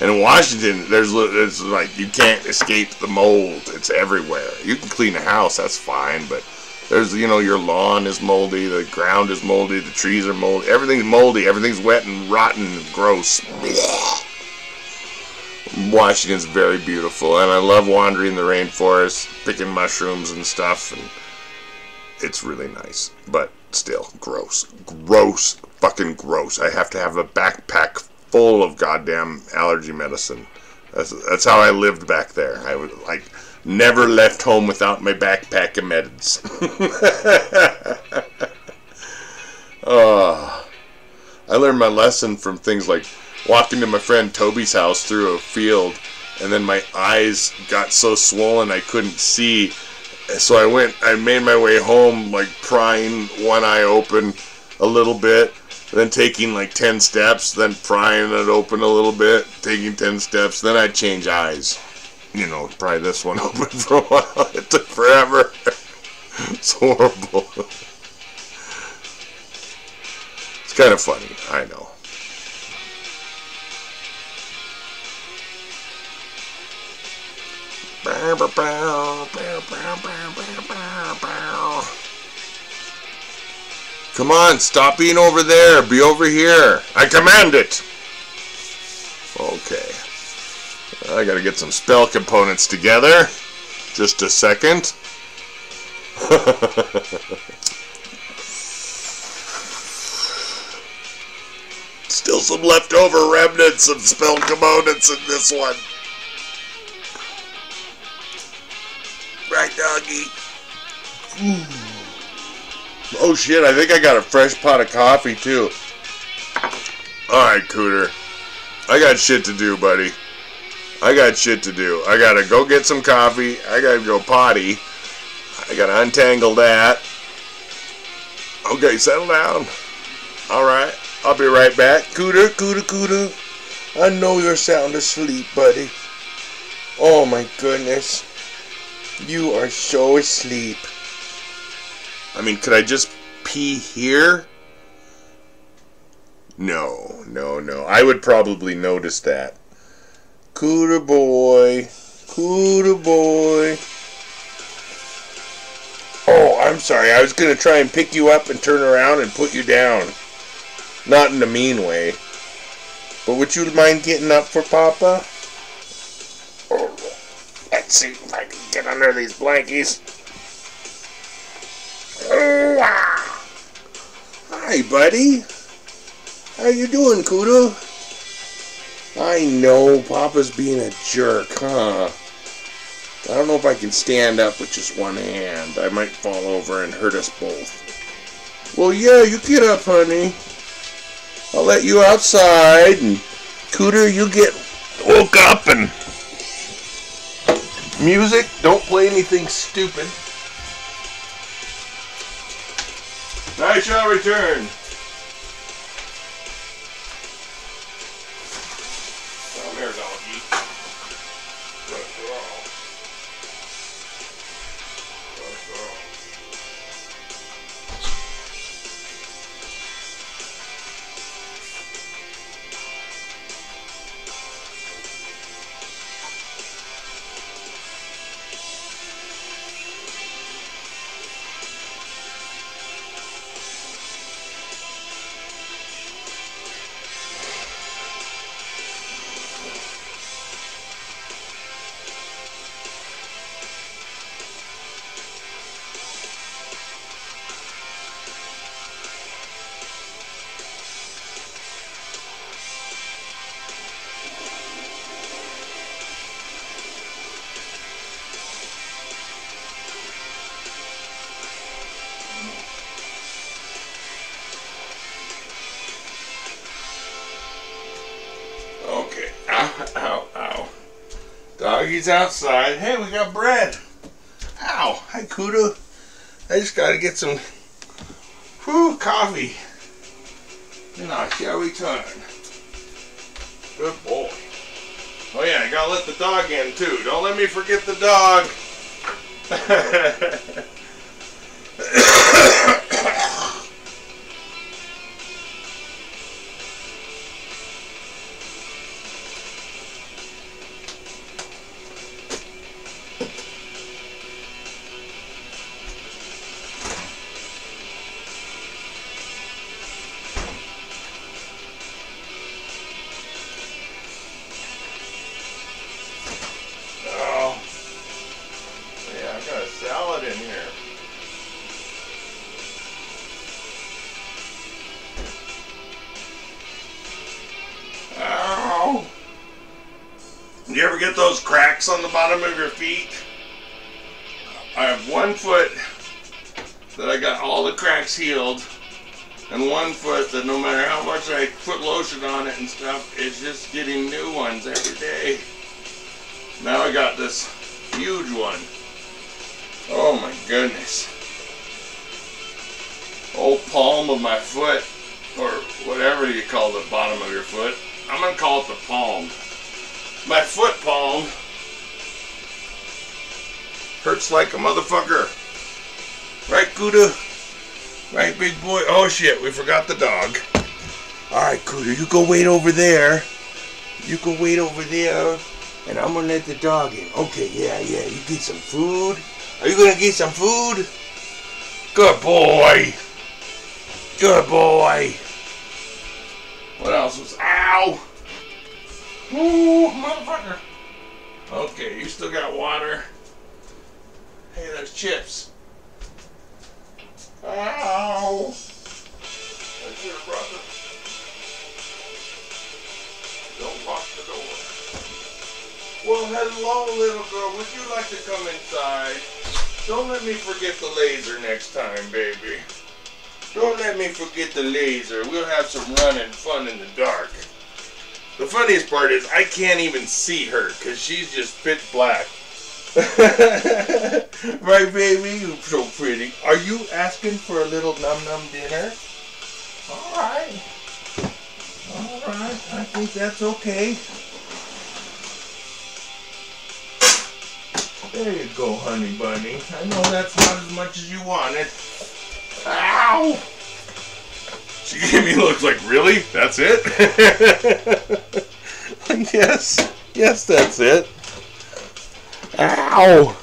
And in Washington, there's it's like you can't escape the mold. It's everywhere. You can clean a house, that's fine, but there's you know your lawn is moldy, the ground is moldy, the trees are moldy, everything's moldy, everything's wet and rotten and gross. Washington's very beautiful, and I love wandering the rainforest, picking mushrooms and stuff, and it's really nice. But still, gross, gross, fucking gross. I have to have a backpack full of goddamn allergy medicine. That's, that's how I lived back there. I was like never left home without my backpack of meds. oh, I learned my lesson from things like walking to my friend Toby's house through a field, and then my eyes got so swollen I couldn't see. So I went, I made my way home, like prying one eye open a little bit, then taking like 10 steps, then prying it open a little bit, taking 10 steps, then I'd change eyes. You know, pry this one open for a while. It took forever. it's horrible. it's kind of funny, I know. Come on, stop being over there. Be over here. I command it. Okay. I gotta get some spell components together. Just a second. Still some leftover remnants of spell components in this one. Right, doggy. Oh shit, I think I got a fresh pot of coffee too. Alright, Cooter. I got shit to do, buddy. I got shit to do. I gotta go get some coffee. I gotta go potty. I gotta untangle that. Okay, settle down. Alright, I'll be right back. Cooter, cooter, cooter. I know you're sound asleep, buddy. Oh my goodness. You are so asleep. I mean, could I just pee here? No, no, no. I would probably notice that. Cooter boy. Cooter boy. Oh, I'm sorry. I was going to try and pick you up and turn around and put you down. Not in a mean way. But would you mind getting up for Papa? Oh, let's see if I can get under these blankies. Hi, buddy. How you doing, Kudo? I know, Papa's being a jerk, huh? I don't know if I can stand up with just one hand. I might fall over and hurt us both. Well, yeah, you get up, honey. I'll let you outside, and Cooter, you get woke up and music. Don't play anything stupid. I shall return. doggy's outside. Hey, we got bread. Ow. Hi, Kuda. I just gotta get some whew, coffee. Now, shall we turn? Good boy. Oh yeah, I gotta let the dog in too. Don't let me forget the dog. on the bottom of your feet? I have one foot that I got all the cracks healed, and one foot that no matter how much I put lotion on it and stuff, it's just getting new ones every day. Now I got this huge one. Oh my goodness. Old palm of my foot, or whatever you call the bottom of your foot. I'm gonna call it the palm. My foot palm hurts like a motherfucker. Right, Kuda? Right, big boy? Oh shit, we forgot the dog. Alright, Kuda, you go wait over there. You go wait over there and I'm gonna let the dog in. Okay, yeah, yeah. You get some food. Are you gonna get some food? Good boy. Good boy. What else was? Ow! Ooh, motherfucker. Okay, you still got water. Hey, there's chips. Ow! Have brought the. Don't lock the door. Well, hello, little girl. Would you like to come inside? Don't let me forget the laser next time, baby. Don't let me forget the laser. We'll have some running fun in the dark. The funniest part is I can't even see her because she's just pitch black. right, baby? You're so pretty. Are you asking for a little num num dinner? All right. All right. I think that's okay. There you go, honey bunny. I know that's not as much as you wanted. Ow! She gave me looks like, really? That's it? yes. Yes, that's it. Ow!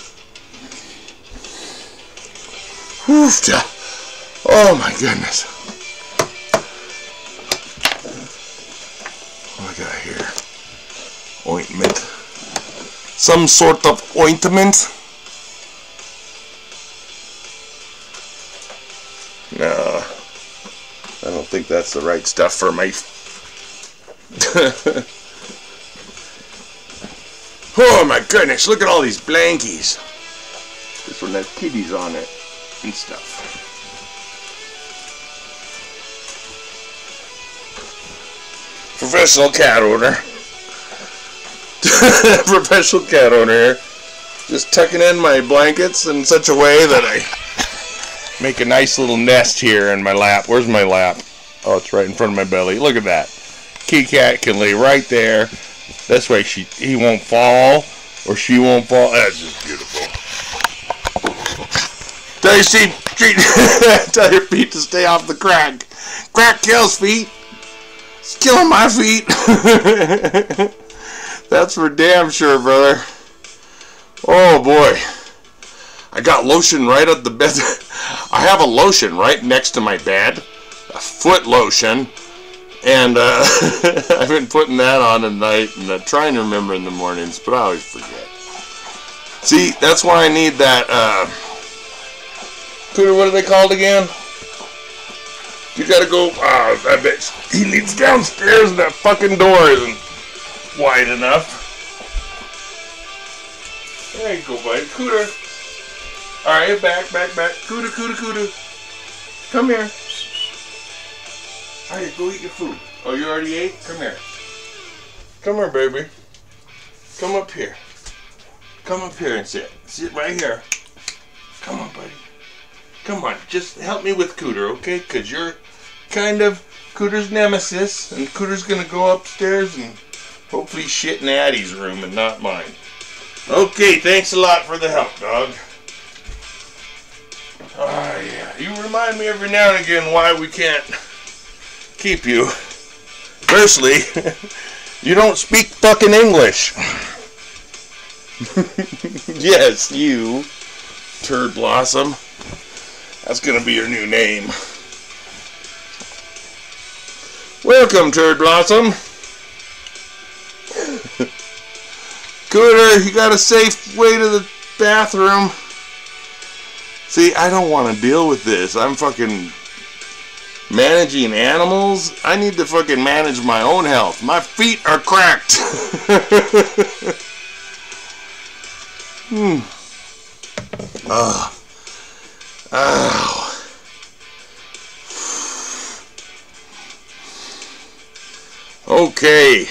Oofta. Oh my goodness. What do I got here? Ointment some sort of ointment. No, I don't think that's the right stuff for my. oh my goodness! Look at all these blankies. This one has kitties on it and stuff. Professional cat owner. professional cat owner here. Just tucking in my blankets in such a way that I make a nice little nest here in my lap. Where's my lap? Oh, it's right in front of my belly. Look at that. Key cat can lay right there. This way she he won't fall or she won't fall. That's just beautiful. Tell your feet, tell your feet to stay off the crack. Crack kills feet. It's killing my feet. That's for damn sure, brother. Oh boy. I got lotion right at the bed. I have a lotion right next to my bed. A foot lotion. And uh, I've been putting that on at night and uh, trying to remember in the mornings, but I always forget. See, that's why I need that, uh, Cooter, what are they called again? You gotta go, ah, I bet he needs downstairs and that fucking door isn't wide enough. There you go, buddy. Cooter. Alright, back, back, back. Cooter, cooter, cooter. Come here. Alright, go eat your food. Oh, you already ate? Come here. Come here, baby. Come up here. come up here and sit. Sit right here. Come on, buddy. Come on, just help me with Cooter, okay? Because you're kind of Cooter's nemesis, and Cooter's going to go upstairs and hopefully shit in Addie's room and not mine. Okay, thanks a lot for the help, dog. Oh, yeah. You remind me every now and again why we can't keep you. Firstly, you don't speak fucking English. yes, you. Turd Blossom. That's gonna be your new name. Welcome, Turd Blossom. Cooter, you got a safe way to the bathroom. See, I don't want to deal with this. I'm fucking managing animals. I need to fucking manage my own health. My feet are cracked. hmm. Ugh. Ow. Okay.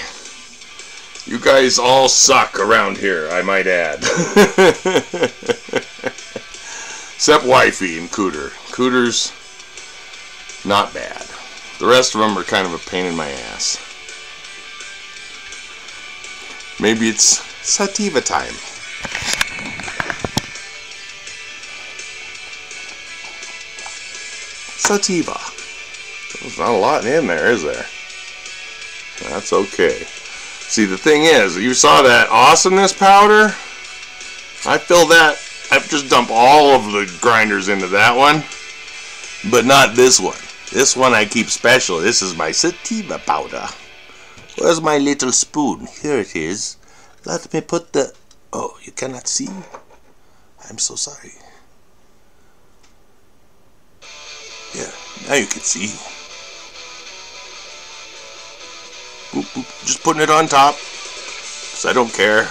You guys all suck around here, I might add. Except Wifey and Cooter. Cooter's not bad. The rest of them are kind of a pain in my ass. Maybe it's sativa time. Sativa. There's not a lot in there, is there? That's okay. See, the thing is, you saw that awesomeness powder? I fill that, I just dump all of the grinders into that one, but not this one. This one I keep special. This is my sativa powder. Where's my little spoon? Here it is. Let me put the... Oh, you cannot see? I'm so sorry. Yeah, now you can see. Just putting it on top. Because I don't care.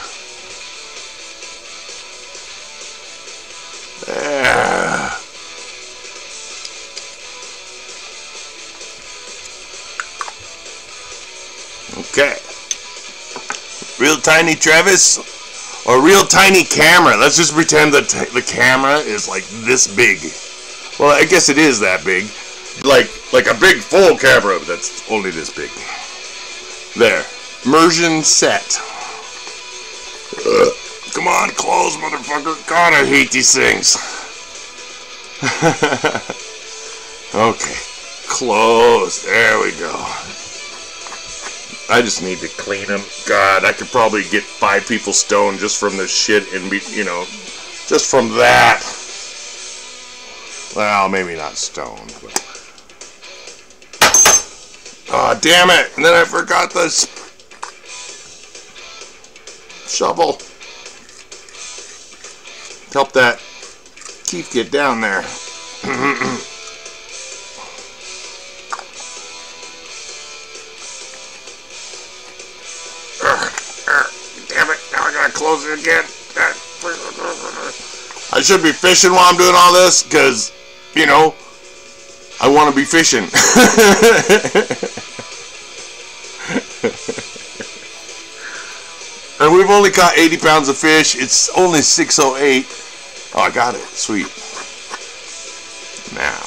Okay. Real tiny Travis or real tiny camera. Let's just pretend that the camera is like this big. Well, I guess it is that big. Like like a big full camera that's only this big. There. Immersion set. Ugh. Come on, close, motherfucker. God, I hate these things. okay. Close. There we go. I just need to clean them. God, I could probably get five people stoned just from this shit and be, you know, just from that. Well, maybe not stoned, but. Oh, damn it! And then I forgot the shovel. Help that Keith get down there. I should be fishing while I'm doing all this, because, you know, I want to be fishing. and we've only caught 80 pounds of fish. It's only 608. Oh, I got it. Sweet. Now.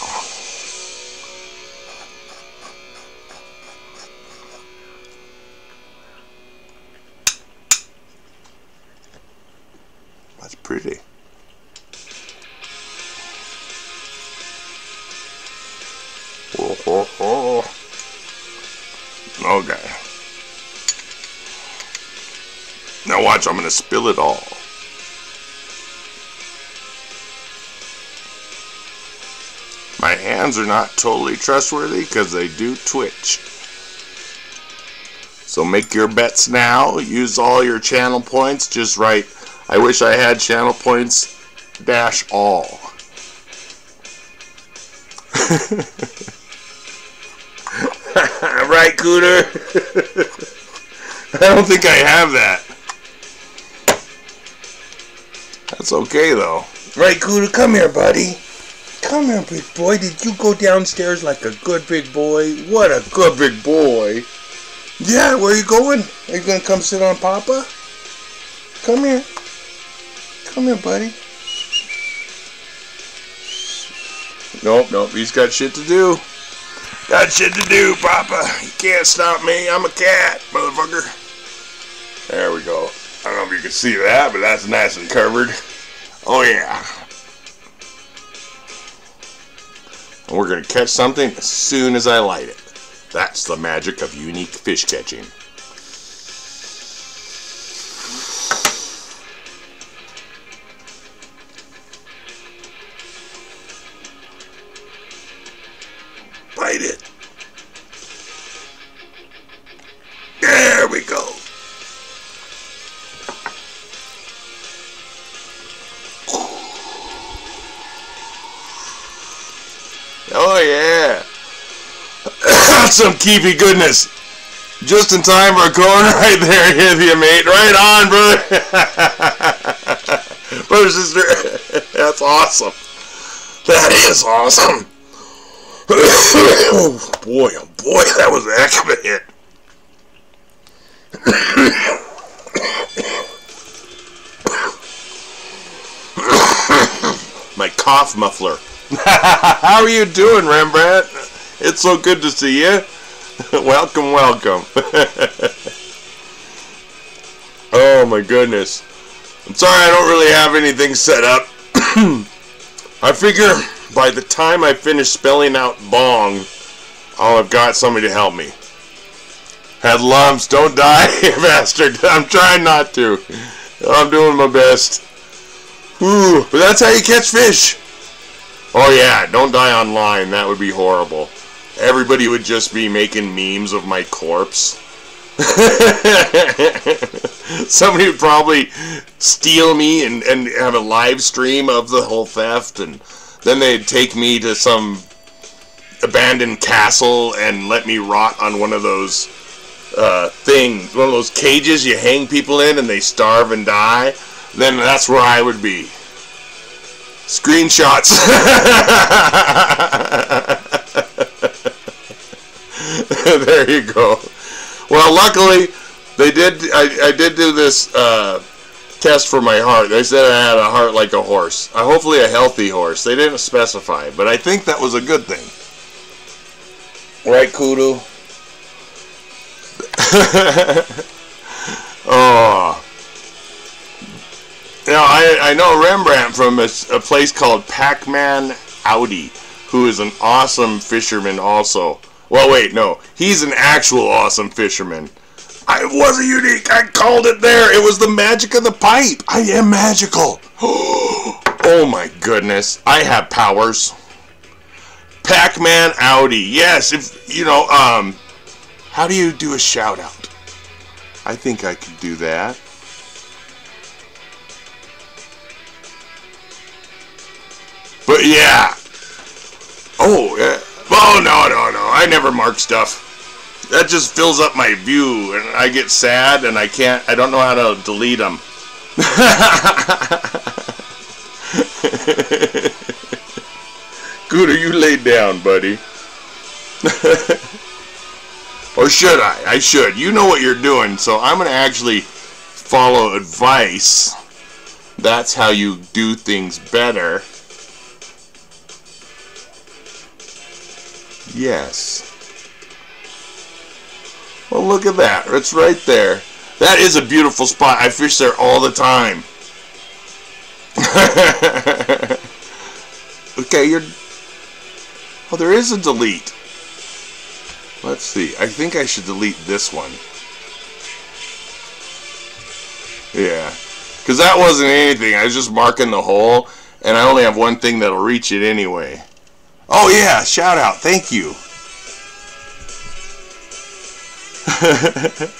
To spill it all. My hands are not totally trustworthy because they do twitch. So make your bets now. Use all your channel points. Just write, I wish I had channel points dash all. right, Cooter? I don't think I have that. That's okay, though. Right, Cooter? Come here, buddy. Come here, big boy. Did you go downstairs like a good big boy? What a good big boy. Yeah, where you going? Are you going to come sit on Papa? Come here. Come here, buddy. Nope, nope. He's got shit to do. Got shit to do, Papa. You can't stop me. I'm a cat, motherfucker. There we go. I don't know if you can see that, but that's nice and covered. Oh, yeah. And we're going to catch something as soon as I light it. That's the magic of unique fish catching. Bite it. Some keepy goodness. Just in time for a corner right there with you, mate. Right on, brother. brother, sister. That's awesome. That is awesome. oh boy, oh boy, that was a heck of a hit. My cough muffler. How are you doing, Rembrandt? It's so good to see you. welcome, welcome. oh my goodness. I'm sorry I don't really have anything set up. I figure by the time I finish spelling out bong, I'll have got somebody to help me. Had lumps, don't die, bastard. I'm trying not to. I'm doing my best. Ooh, but that's how you catch fish. Oh yeah, don't die online. That would be horrible. Everybody would just be making memes of my corpse. Somebody would probably steal me and, and have a live stream of the whole theft, and then they'd take me to some abandoned castle and let me rot on one of those uh, things, one of those cages you hang people in and they starve and die. Then that's where I would be. Screenshots. there you go. Well, luckily, they did. I, I did do this uh, test for my heart. They said I had a heart like a horse. Uh, hopefully, a healthy horse. They didn't specify, but I think that was a good thing. Right, Cooter? oh. Now, I, I know Rembrandt from a, a place called Pac-Man Audi, who is an awesome fisherman also. Well, wait, no. He's an actual awesome fisherman. I wasn't unique. I called it there. It was the magic of the pipe. I am magical. Oh my goodness. I have powers. Pac-Man Audi. Yes, if you know, um how do you do a shout out? I think I could do that. But yeah. Oh, yeah. Oh no, no, no. I never mark stuff. That just fills up my view and I get sad and I can't I don't know how to delete them. Good, are you laid down, buddy? or should I? I should. You know what you're doing, so I'm going to actually follow advice. That's how you do things better. Yes. Well, look at that. It's right there. That is a beautiful spot. I fish there all the time. okay, you're... Oh, there is a delete. Let's see. I think I should delete this one. Yeah. Because that wasn't anything. I was just marking the hole, and I only have one thing that'll reach it anyway. Oh, yeah. Shout out. Thank you.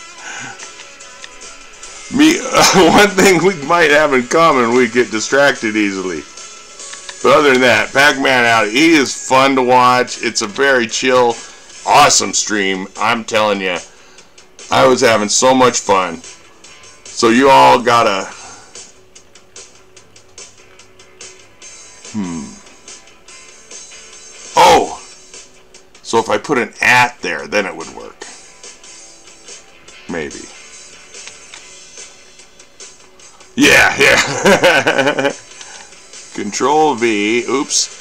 Me, uh, one thing we might have in common, we get distracted easily. But other than that, Pac-Man out, he is fun to watch. It's a very chill, awesome stream. I'm telling you, I was having so much fun. So you all gotta, hmm. Oh, so if I put an at there, then it would work. Maybe. Yeah, yeah. Control V. Oops.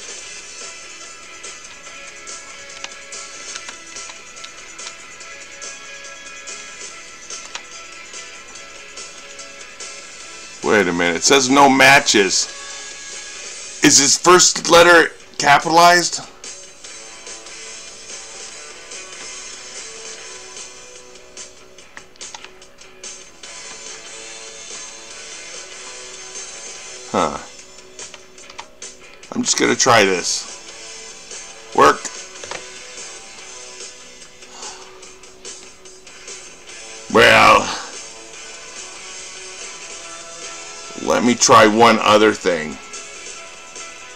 Wait a minute. It says no matches. Is his first letter capitalized? Huh. I'm just gonna try this. Work. Well, let me try one other thing.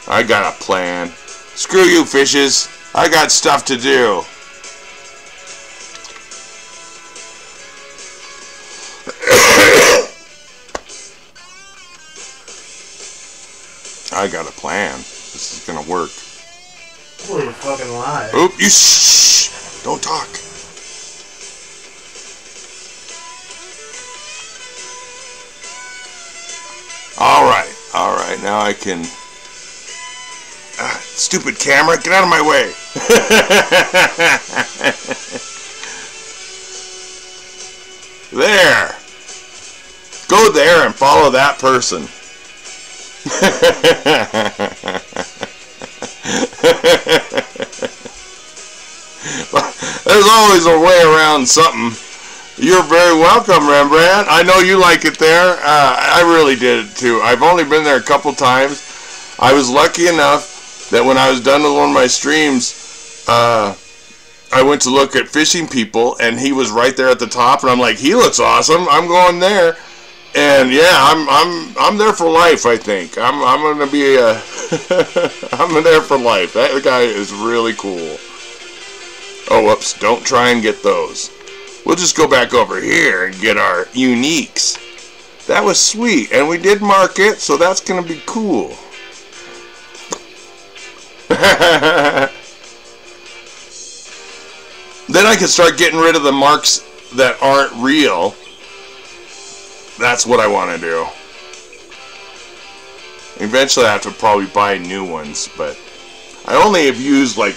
I got a plan. Screw you, fishes. I got stuff to do. I got a plan. This is gonna work. Holy fucking lie. Oop, you shh! Don't talk. Alright, alright, now I can... Ah, stupid camera, get out of my way! there! Go there and follow that person. There's always a way around something. You're very welcome, Rembrandt. I know you like it there. Uh, I really did it too. I've only been there a couple times. I was lucky enough that when I was done with one of my streams, uh, I went to look at fishing people, and he was right there at the top, and I'm like, he looks awesome. I'm going there. And yeah, I'm I'm I'm there for life. I think I'm I'm gonna be a I'm there for life. That guy is really cool. Oh, whoops! Don't try and get those. We'll just go back over here and get our uniques. That was sweet, and we did mark it, so that's gonna be cool. then I can start getting rid of the marks that aren't real that's what I want to do. Eventually, I have to probably buy new ones, but I only have used like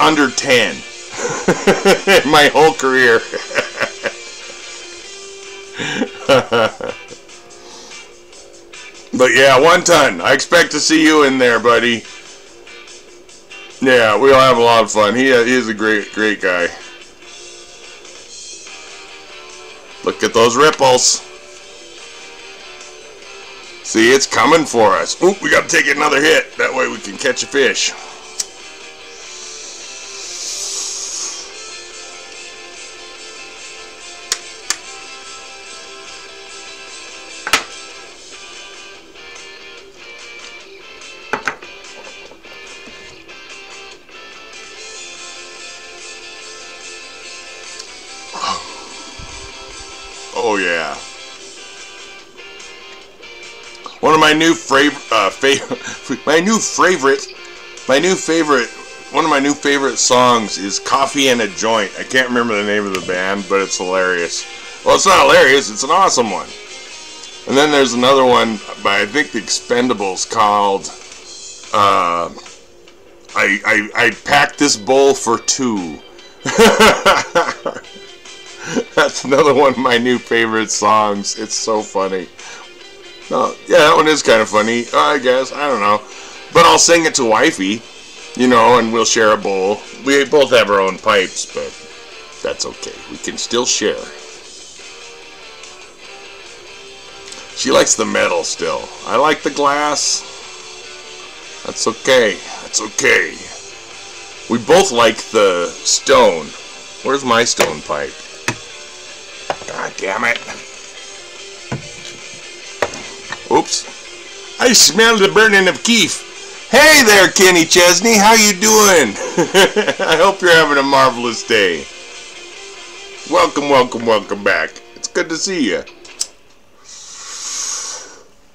under 10 in my whole career. but yeah, one ton. I expect to see you in there, buddy. Yeah, we'll have a lot of fun. He, uh, he is a great, great guy. Look at those ripples. See, it's coming for us. Oop, we got to take another hit. That way we can catch a fish. Oh yeah. One of my new favorite, uh, favorite, my new favorite, my new favorite, one of my new favorite songs is "Coffee and a Joint." I can't remember the name of the band, but it's hilarious. Well, it's not hilarious; it's an awesome one. And then there's another one by I think the Expendables called uh, I, I I packed this bowl for two. That's another one of my new favorite songs. It's so funny. No, yeah, that one is kind of funny. Uh, I guess I don't know, but I'll sing it to wifey, you know, and we'll share a bowl. We both have our own pipes, but that's okay. We can still share. She likes the metal still. I like the glass. That's okay. That's okay. We both like the stone. Where's my stone pipe? God damn it. Oops. I smell the burning of Keef. Hey there, Kenny Chesney. How you doing? I hope you're having a marvelous day. Welcome, welcome, welcome back. It's good to see you.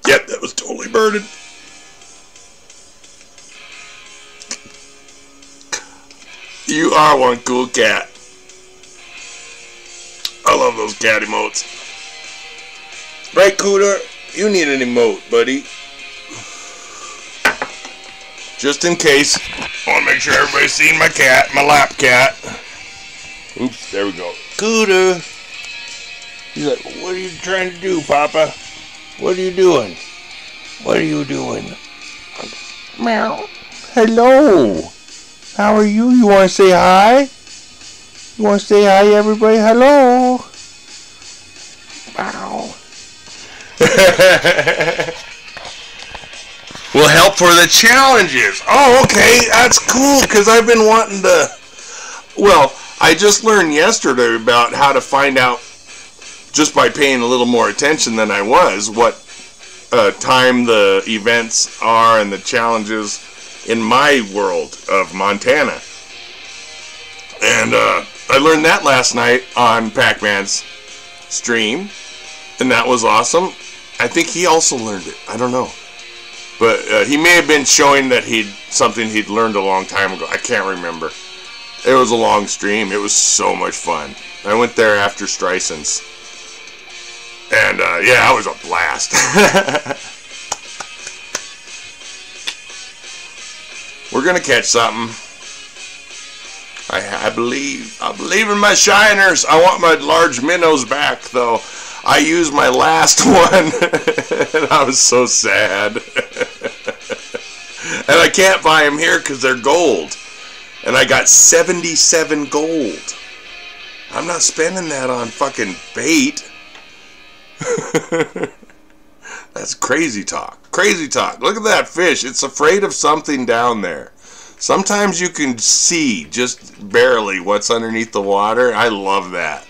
Yep, that was totally burning. You are one cool cat. I love those cat emotes. Right, Cooter? You need an emote, buddy. Just in case. I want to make sure everybody's seen my cat, my lap cat. Oops, there we go. Cooter. He's like, what are you trying to do, Papa? What are you doing? What are you doing? Meow. Hello. How are you? You want to say hi? You want to say hi, everybody? Hello. Wow. will help for the challenges. Oh, okay, that's cool because I've been wanting to. Well, I just learned yesterday about how to find out just by paying a little more attention than I was what uh, time the events are and the challenges in my world of Montana. And uh, I learned that last night on Pac Man's stream, and that was awesome. I think he also learned it. I don't know. But uh, he may have been showing that he'd something he'd learned a long time ago. I can't remember. It was a long stream. It was so much fun. I went there after Streisand's. And uh, yeah, that was a blast. We're gonna catch something. I, I believe. I believe in my shiners. I want my large minnows back, though. I used my last one, and I was so sad. and I can't buy them here because they're gold. And I got 77 gold. I'm not spending that on fucking bait. That's crazy talk. Crazy talk. Look at that fish. It's afraid of something down there. Sometimes you can see just barely what's underneath the water. I love that.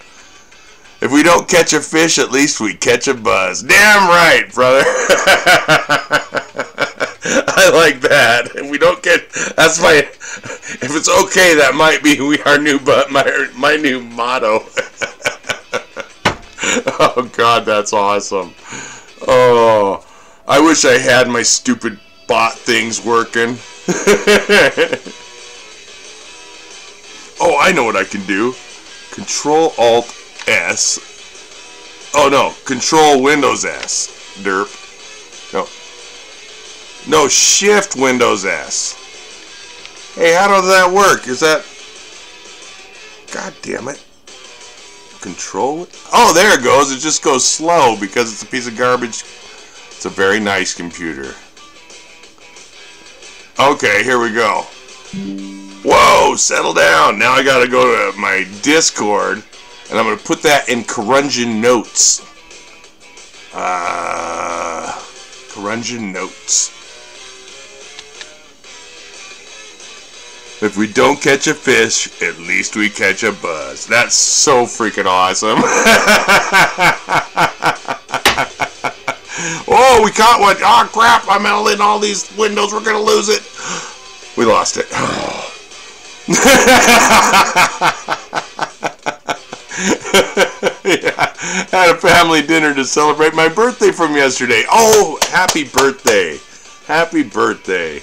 If we don't catch a fish, at least we catch a buzz. Damn right, brother. I like that. If we don't get, that's my. If it's okay, that might be we our new but my my new motto. oh God, that's awesome. Oh, I wish I had my stupid bot things working. oh, I know what I can do. Control Alt S. Oh no, Control Windows S. Derp. No. No, Shift Windows S. Hey, how does that work? Is that... God damn it. Control? Oh, there it goes. It just goes slow because it's a piece of garbage. It's a very nice computer. Okay, here we go. Whoa, settle down. Now I gotta go to my Discord and I'm going to put that in Korundgen Notes. Uh, Notes. If we don't catch a fish, at least we catch a buzz. That's so freaking awesome. oh, we caught one. Oh, crap. I'm in all these windows. We're going to lose it. We lost it. yeah, had a family dinner to celebrate my birthday from yesterday. Oh, happy birthday. Happy birthday.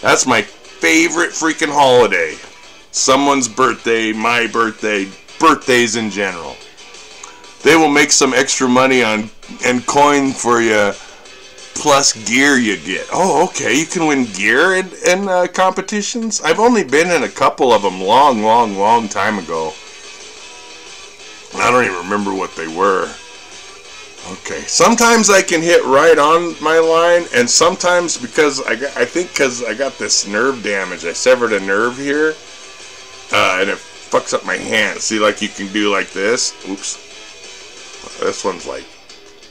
That's my favorite freaking holiday. Someone's birthday, my birthday, birthdays in general. They will make some extra money on and coin for you plus gear you get. Oh, okay. You can win gear in, in uh, competitions. I've only been in a couple of them long, long, long time ago. I don't even remember what they were. Okay, sometimes I can hit right on my line, and sometimes because I got, I think because I got this nerve damage, I severed a nerve here, uh, and it fucks up my hand. See, like you can do like this. Oops. This one's like.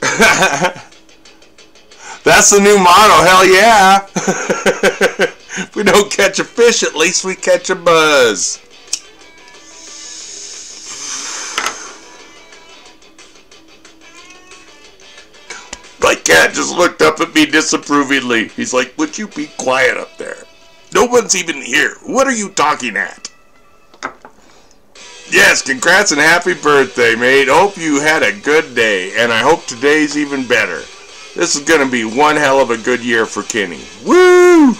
That's the new motto. Hell yeah! if we don't catch a fish, at least we catch a buzz. My cat just looked up at me disapprovingly. He's like, Would you be quiet up there? No one's even here. What are you talking at? Yes, congrats and happy birthday, mate. Hope you had a good day, and I hope today's even better. This is going to be one hell of a good year for Kenny. Woo!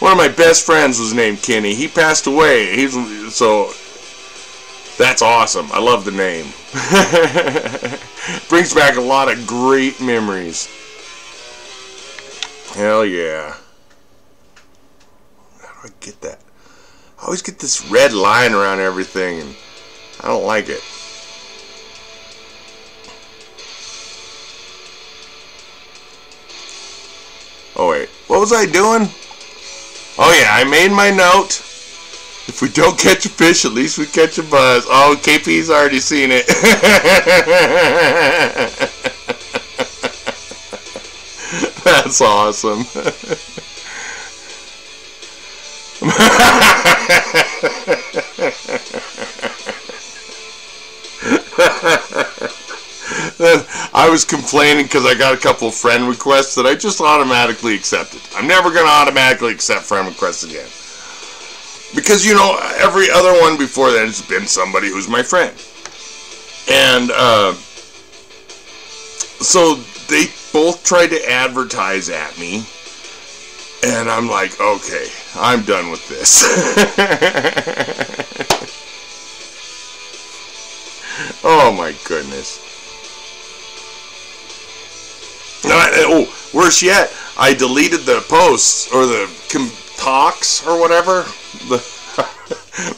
One of my best friends was named Kenny. He passed away. He's so that's awesome. I love the name. Brings back a lot of great memories. Hell yeah. How do I get that? I always get this red line around everything, and I don't like it. Oh wait, what was I doing? Oh yeah, I made my note. If we don't catch a fish, at least we catch a buzz. Oh, KP's already seen it. That's awesome. I was complaining because I got a couple friend requests that I just automatically accepted. I'm never going to automatically accept friend requests again. Because, you know, every other one before that has been somebody who's my friend. And, uh, so they both tried to advertise at me. And I'm like, okay, I'm done with this. oh my goodness. oh, worse yet, I deleted the posts or the talks or whatever.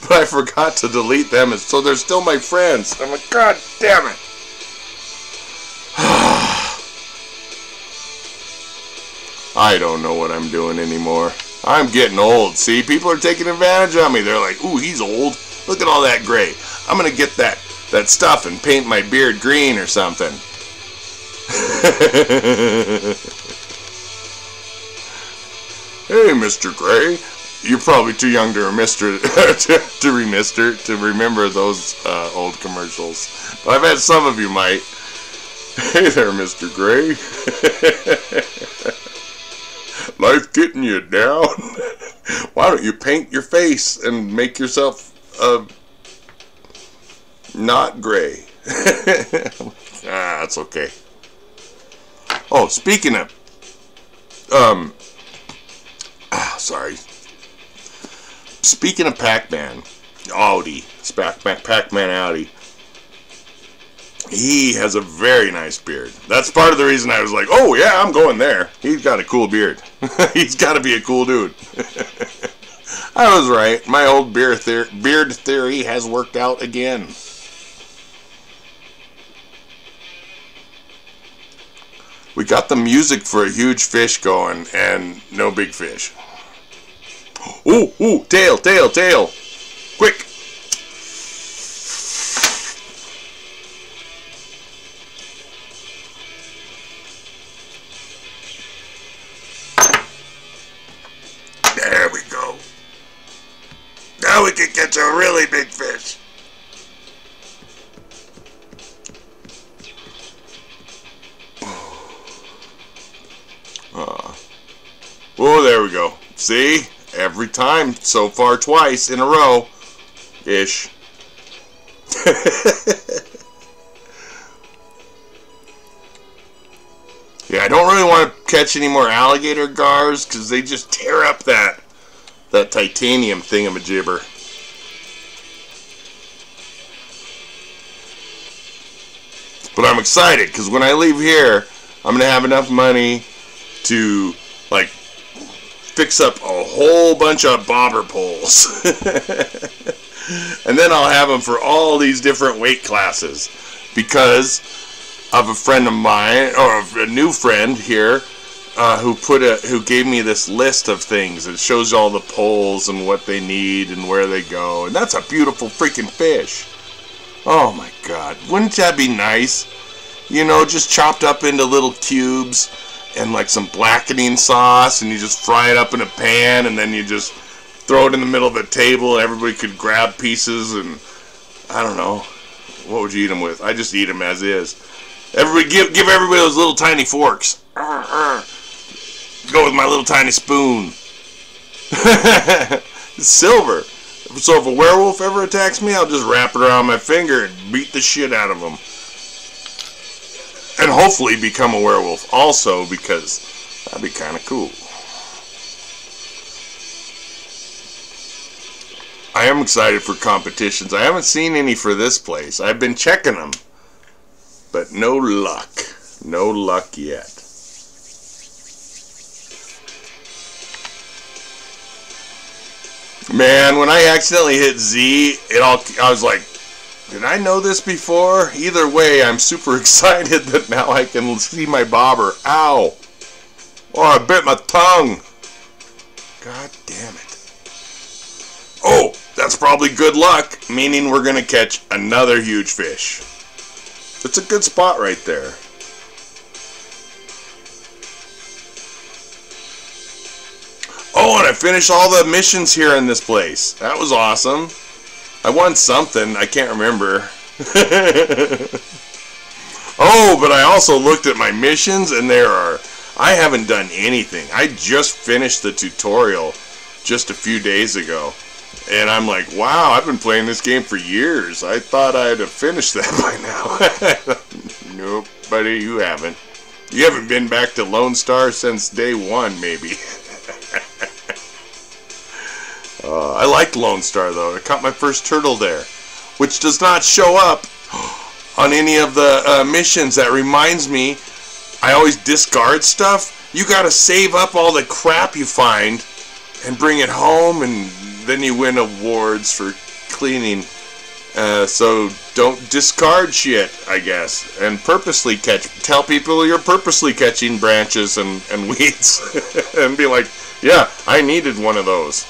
But I forgot to delete them, and so they're still my friends. I'm like, God damn it. I don't know what I'm doing anymore. I'm getting old. See, people are taking advantage of me. They're like, "Ooh, he's old. Look at all that gray. I'm gonna get that that stuff and paint my beard green or something." hey, Mr. Gray. You're probably too young to remister to, to remister to remember those uh, old commercials. But I bet some of you might. Hey there, Mr. Gray. Life getting you down? Why don't you paint your face and make yourself uh, not gray? ah, that's okay. Oh, speaking of, um, ah, sorry. Speaking of Pac-Man, Audi, Pac-Man Pac Audi, he has a very nice beard. That's part of the reason I was like, oh yeah, I'm going there. He's got a cool beard. He's got to be a cool dude. I was right. My old beard, theory, beard theory has worked out again. We got the music for a huge fish going and no big fish. Ooh, ooh, tail, tail, tail. Quick. There we go. Now we can catch a really big fish. Uh, oh, there we go. See? Every time so far, twice in a row. Ish. yeah, I don't really want to catch any more alligator gars because they just tear up that that titanium thingamajibber. But I'm excited because when I leave here, I'm to have enough money to like fix up a whole bunch of bobber poles. and then I'll have them for all these different weight classes because of a friend of mine or a new friend here uh, who put a who gave me this list of things. It shows all the poles and what they need and where they go, and that's a beautiful freaking fish. Oh my God! Wouldn't that be nice? You know, just chopped up into little cubes and like some blackening sauce, and you just fry it up in a pan, and then you just throw it in the middle of the table, everybody could grab pieces, and I don't know, what would you eat them with? I just eat them as is. Everybody give give everybody those little tiny forks. Go with my little tiny spoon. silver. So if a werewolf ever attacks me, I'll just wrap it around my finger and beat the shit out of and hopefully become a werewolf also because that'd be kind of cool. I am excited for competitions. I haven't seen any for this place. I've been checking them. but no luck. No luck yet. Man, when I accidentally hit Z, it all I was like, did I know this before? Either way, I'm super excited that now I can see my bobber. Ow! Oh, I bit my tongue. God damn it. Oh, that's probably good luck, meaning we're going to catch another huge fish. It's a good spot right there. Oh, and I finished all the missions here in this place. That was awesome. I won something. I can't remember. oh, but I also looked at my missions, and there are... I haven't done anything. I just finished the tutorial just a few days ago. And I'm like, wow, I've been playing this game for years. I thought I'd have finished that by now. nope, buddy, you haven't. You haven't been back to Lone Star since day one, maybe. Uh, I liked Lone Star, though. I caught my first turtle there, which does not show up on any of the uh, missions. That reminds me, I always discard stuff. You gotta save up all the crap you find and bring it home and then you win awards for cleaning. Uh, so don't discard shit, I guess, and purposely catch. Tell people you're purposely catching branches and, and weeds, and be like, "Yeah, I needed one of those."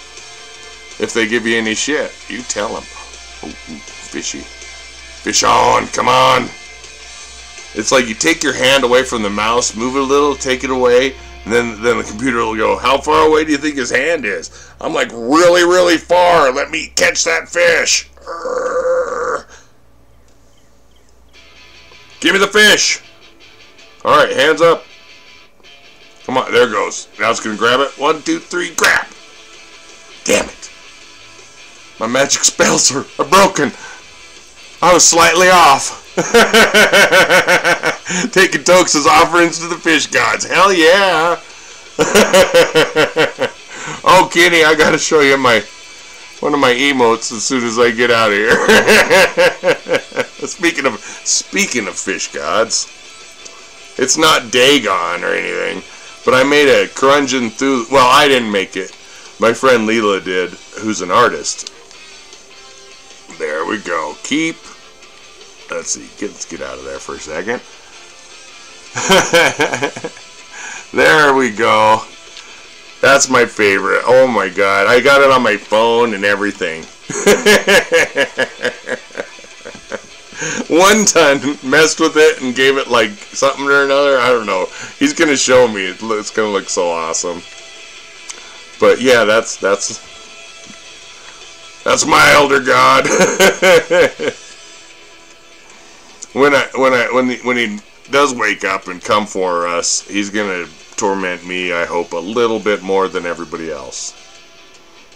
If they give you any shit, you tell them. Oh, fishy, fish on, come on. It's like you take your hand away from the mouse, move it a little, take it away, and then, then the computer will go, How far away do you think his hand is? I'm like, Really, really far. Let me catch that fish. Urgh. Give me the fish. All right, hands up. Come on, there goes. Now it's going to grab it. One, two, three, grab. Damn it. My magic spells are, are broken. I was slightly off. Taking tokes as offerings to the fish gods. Hell yeah. oh, Kenny, I gotta show you my one of my emotes as soon as I get out of here. speaking of speaking of fish gods, it's not Dagon or anything, but I made a Crungeon through. Well, I didn't make it. My friend Leela did, who's an artist. There we go. Keep let's see, get, let's get out of there for a second. there we go. That's my favorite. Oh my god. I got it on my phone and everything. One time messed with it and gave it like something or another. I don't know. He's gonna show me. It's gonna look so awesome. But yeah, that's that's that's my elder god. when I when I when when he does wake up and come for us, he's gonna torment me. I hope a little bit more than everybody else.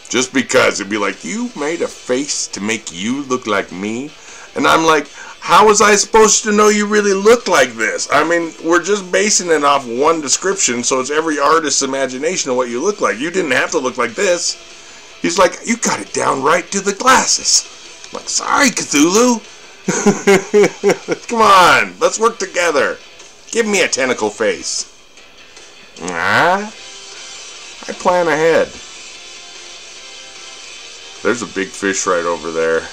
Just because it'd be like you made a face to make you look like me, and I'm like, how was I supposed to know you really look like this? I mean, we're just basing it off one description, so it's every artist's imagination of what you look like. You didn't have to look like this. He's like, you got it down right to the glasses. I'm like, sorry, Cthulhu. Come on, let's work together. Give me a tentacle face. Ah, I plan ahead. There's a big fish right over there.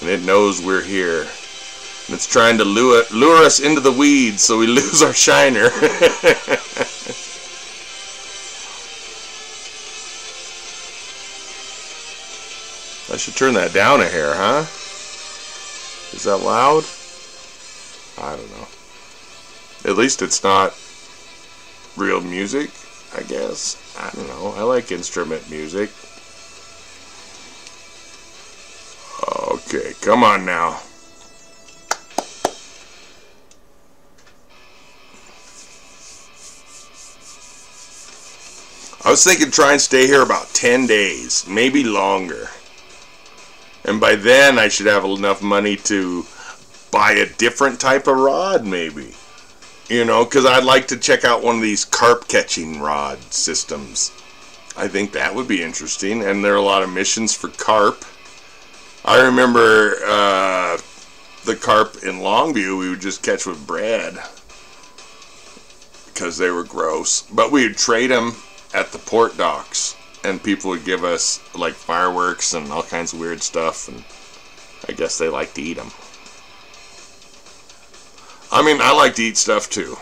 And it knows we're here. And it's trying to lure, lure us into the weeds so we lose our shiner. I should turn that down a hair, huh? Is that loud? I don't know. At least it's not real music, I guess. I don't know. I like instrument music. Okay, come on now. I was thinking try and stay here about 10 days, maybe longer. And by then I should have enough money to buy a different type of rod maybe. You know, because I'd like to check out one of these carp catching rod systems. I think that would be interesting. And there are a lot of missions for carp. I remember uh, the carp in Longview we would just catch with bread because they were gross. But we would trade them at the port docks, and people would give us like fireworks and all kinds of weird stuff, and I guess they like to eat them. I mean, I like to eat stuff too.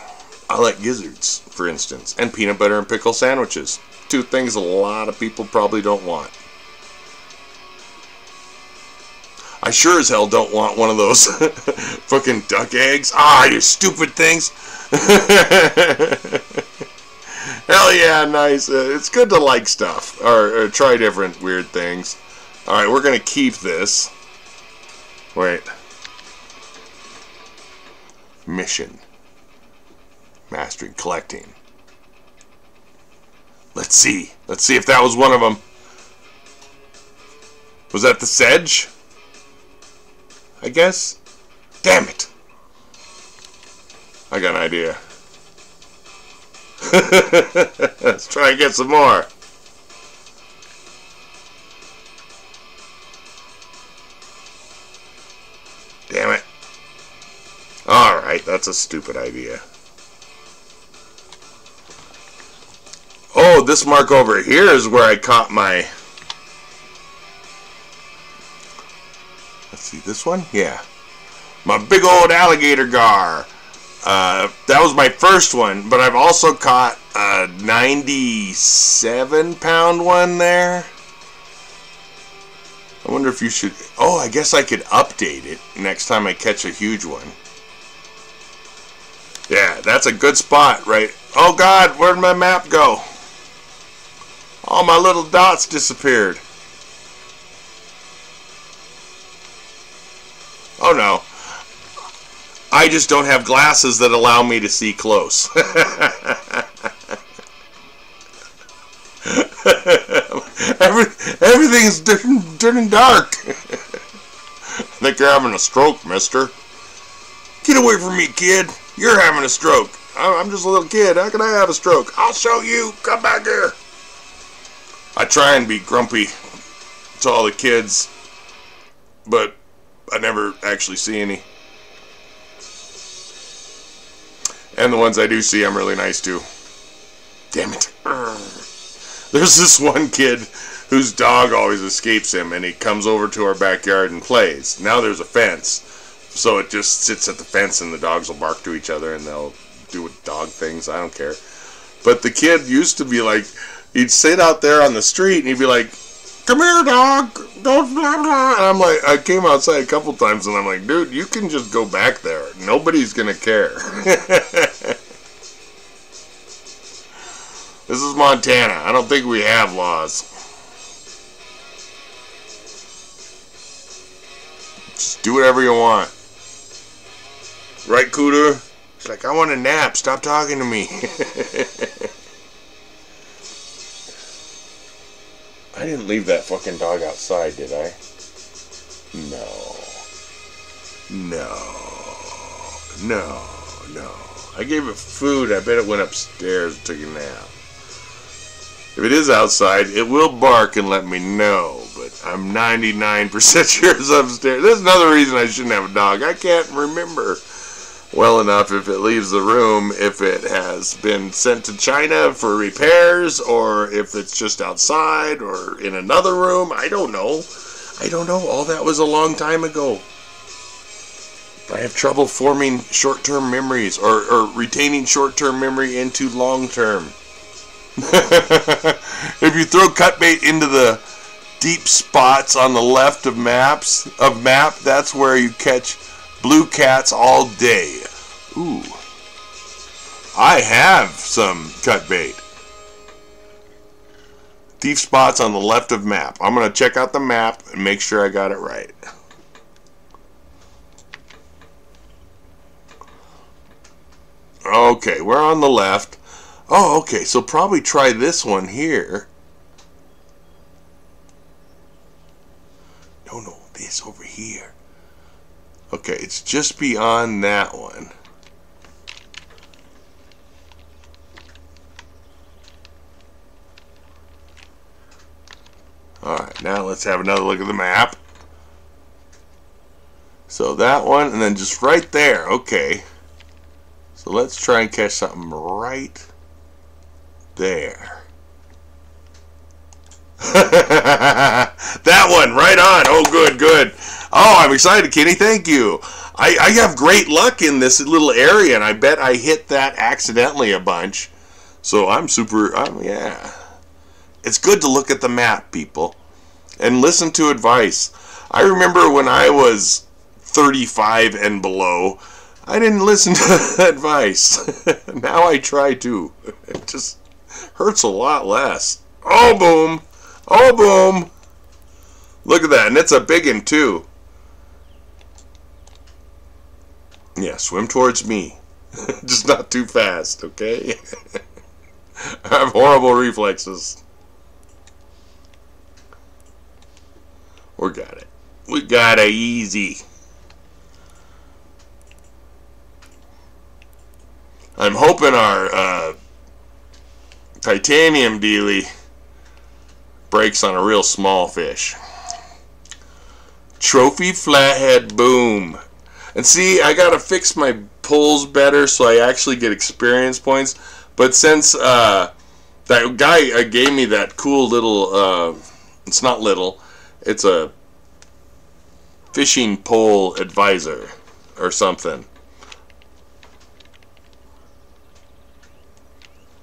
I like gizzards, for instance, and peanut butter and pickle sandwiches. Two things a lot of people probably don't want. I sure as hell don't want one of those fucking duck eggs. Ah, you stupid things. hell yeah, nice. Uh, it's good to like stuff or, or try different weird things. All right, we're gonna keep this. Wait. Mission. Mastering collecting. Let's see. Let's see if that was one of them. Was that the sedge? I guess. Damn it. I got an idea. Let's try and get some more. Damn it. Alright, that's a stupid idea. Oh, this mark over here is where I caught my... Let's see, this one? Yeah. My big old alligator gar. Uh, that was my first one, but I've also caught a 97 pound one there. I wonder if you should... Oh, I guess I could update it next time I catch a huge one. Yeah, that's a good spot, right? Oh God, where'd my map go? All my little dots disappeared. Oh no. I just don't have glasses that allow me to see close. Every, everything's turning, turning dark. I think you're having a stroke, mister. Get away from me, kid. You're having a stroke. I'm just a little kid. How can I have a stroke? I'll show you. Come back here. I try and be grumpy to all the kids, but I never actually see any. And the ones I do see, I'm really nice to. Damn it. There's this one kid whose dog always escapes him, and he comes over to our backyard and plays. Now there's a fence, so it just sits at the fence, and the dogs will bark to each other, and they'll do dog things. I don't care. But the kid used to be like, he'd sit out there on the street, and he'd be like, come here, dog. Don't blah blah. And I'm like, I came outside a couple times, and I'm like, dude, you can just go back there. Nobody's gonna care. this is Montana. I don't think we have laws. Just do whatever you want. Right, Cooter? It's like, I want a nap. Stop talking to me. I didn't leave that fucking dog outside, did I? No. No. No. No. I gave it food. I bet it went upstairs and took a nap. If it is outside, it will bark and let me know, but I'm 99% sure it's upstairs. There's another reason I shouldn't have a dog. I can't remember well enough if it leaves the room, if it has been sent to China for repairs, or if it's just outside or in another room. I don't know. I don't know. All that was a long time ago. I have trouble forming short term memories or, or retaining short term memory into long term. if you throw cut bait into the deep spots on the left of maps of map, that's where you catch blue cats all day. Ooh. I have some cut bait. Thief spots on the left of map. I'm going to check out the map and make sure I got it right. Okay, we're on the left. Oh, okay, so probably try this one here. No, no, this over here. Okay, it's just beyond that one. Alright, now let's have another look at the map. So that one, and then just right there. Okay. So let's try and catch something right there. that one, right on. Oh, good, good. Oh, I'm excited, Kenny. Thank you. I, I have great luck in this little area, and I bet I hit that accidentally a bunch. So I'm super, I'm, yeah. It's good to look at the map, people, and listen to advice. I remember when I was 35 and below, I didn't listen to advice. now I try to. It just hurts a lot less. Oh, boom. Oh, boom. Look at that. And it's a big one, too. Yeah, swim towards me. just not too fast, okay? I have horrible reflexes. We got it. We got it easy. I'm hoping our uh, titanium dealy breaks on a real small fish. Trophy flathead boom. And see, I gotta fix my pulls better so I actually get experience points. But since uh, that guy uh, gave me that cool little, uh, it's not little, it's a fishing pole advisor or something.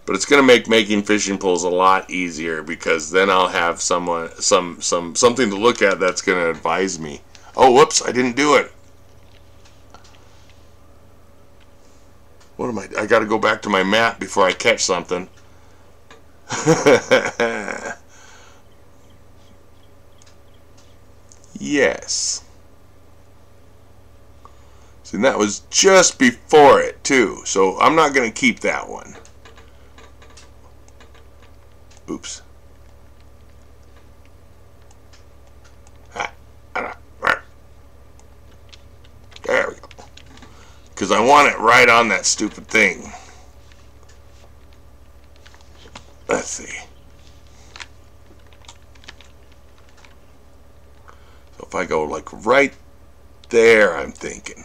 But it's going to make making fishing poles a lot easier because then I'll have someone some some something to look at that's going to advise me. Oh, whoops, I didn't do it. What am I I got to go back to my map before I catch something. yes. See, that was just before it, too. So I'm not going to keep that one. Oops. There we go. Because I want it right on that stupid thing. Let's see. So if I go like right there, I'm thinking.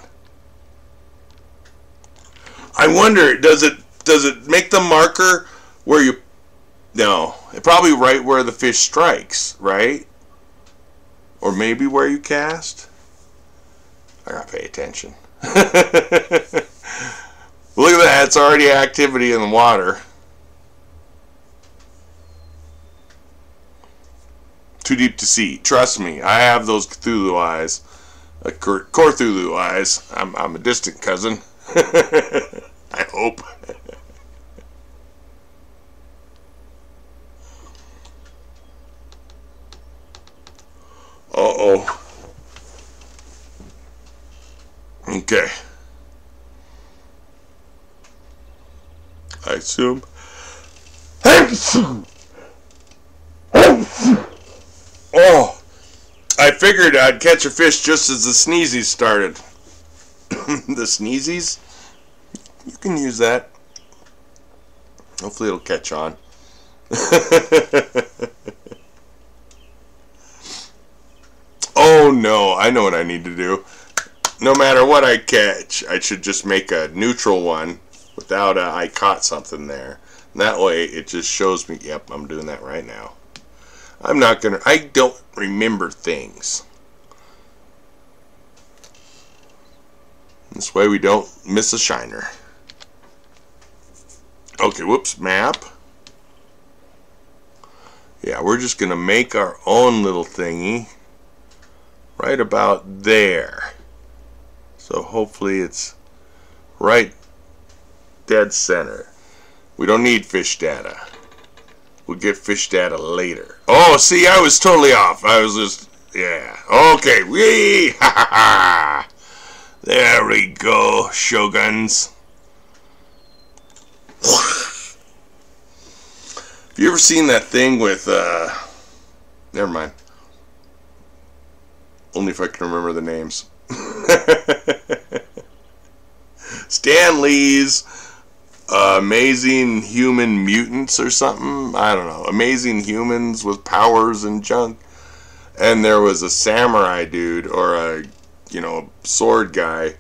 I wonder, does it does it make the marker where you no, probably right where the fish strikes, right? Or maybe where you cast? I gotta pay attention. Look at that, it's already activity in the water. Too deep to see. Trust me, I have those Cthulhu eyes. Uh, Cthulhu eyes. I'm, I'm a distant cousin. I hope. Uh-oh. Okay. I assume. Oh! I figured I'd catch a fish just as the sneezies started. the sneezies? You can use that. Hopefully it'll catch on. Oh no, I know what I need to do. No matter what I catch, I should just make a neutral one without a, I caught something there. And that way it just shows me, yep, I'm doing that right now. I'm not gonna, I don't remember things. This way we don't miss a shiner. Okay, whoops, map. Yeah, we're just gonna make our own little thingy right about there. So hopefully it's right dead center. We don't need fish data. We'll get fish data later. Oh, see, I was totally off. I was just, yeah. Okay, wee, ha ha ha. There we go, shoguns. Have you ever seen that thing with, uh, never mind. Only if I can remember the names. Stan Lee's Amazing Human Mutants or something. I don't know. Amazing Humans with powers and junk. And there was a samurai dude or a you know a sword guy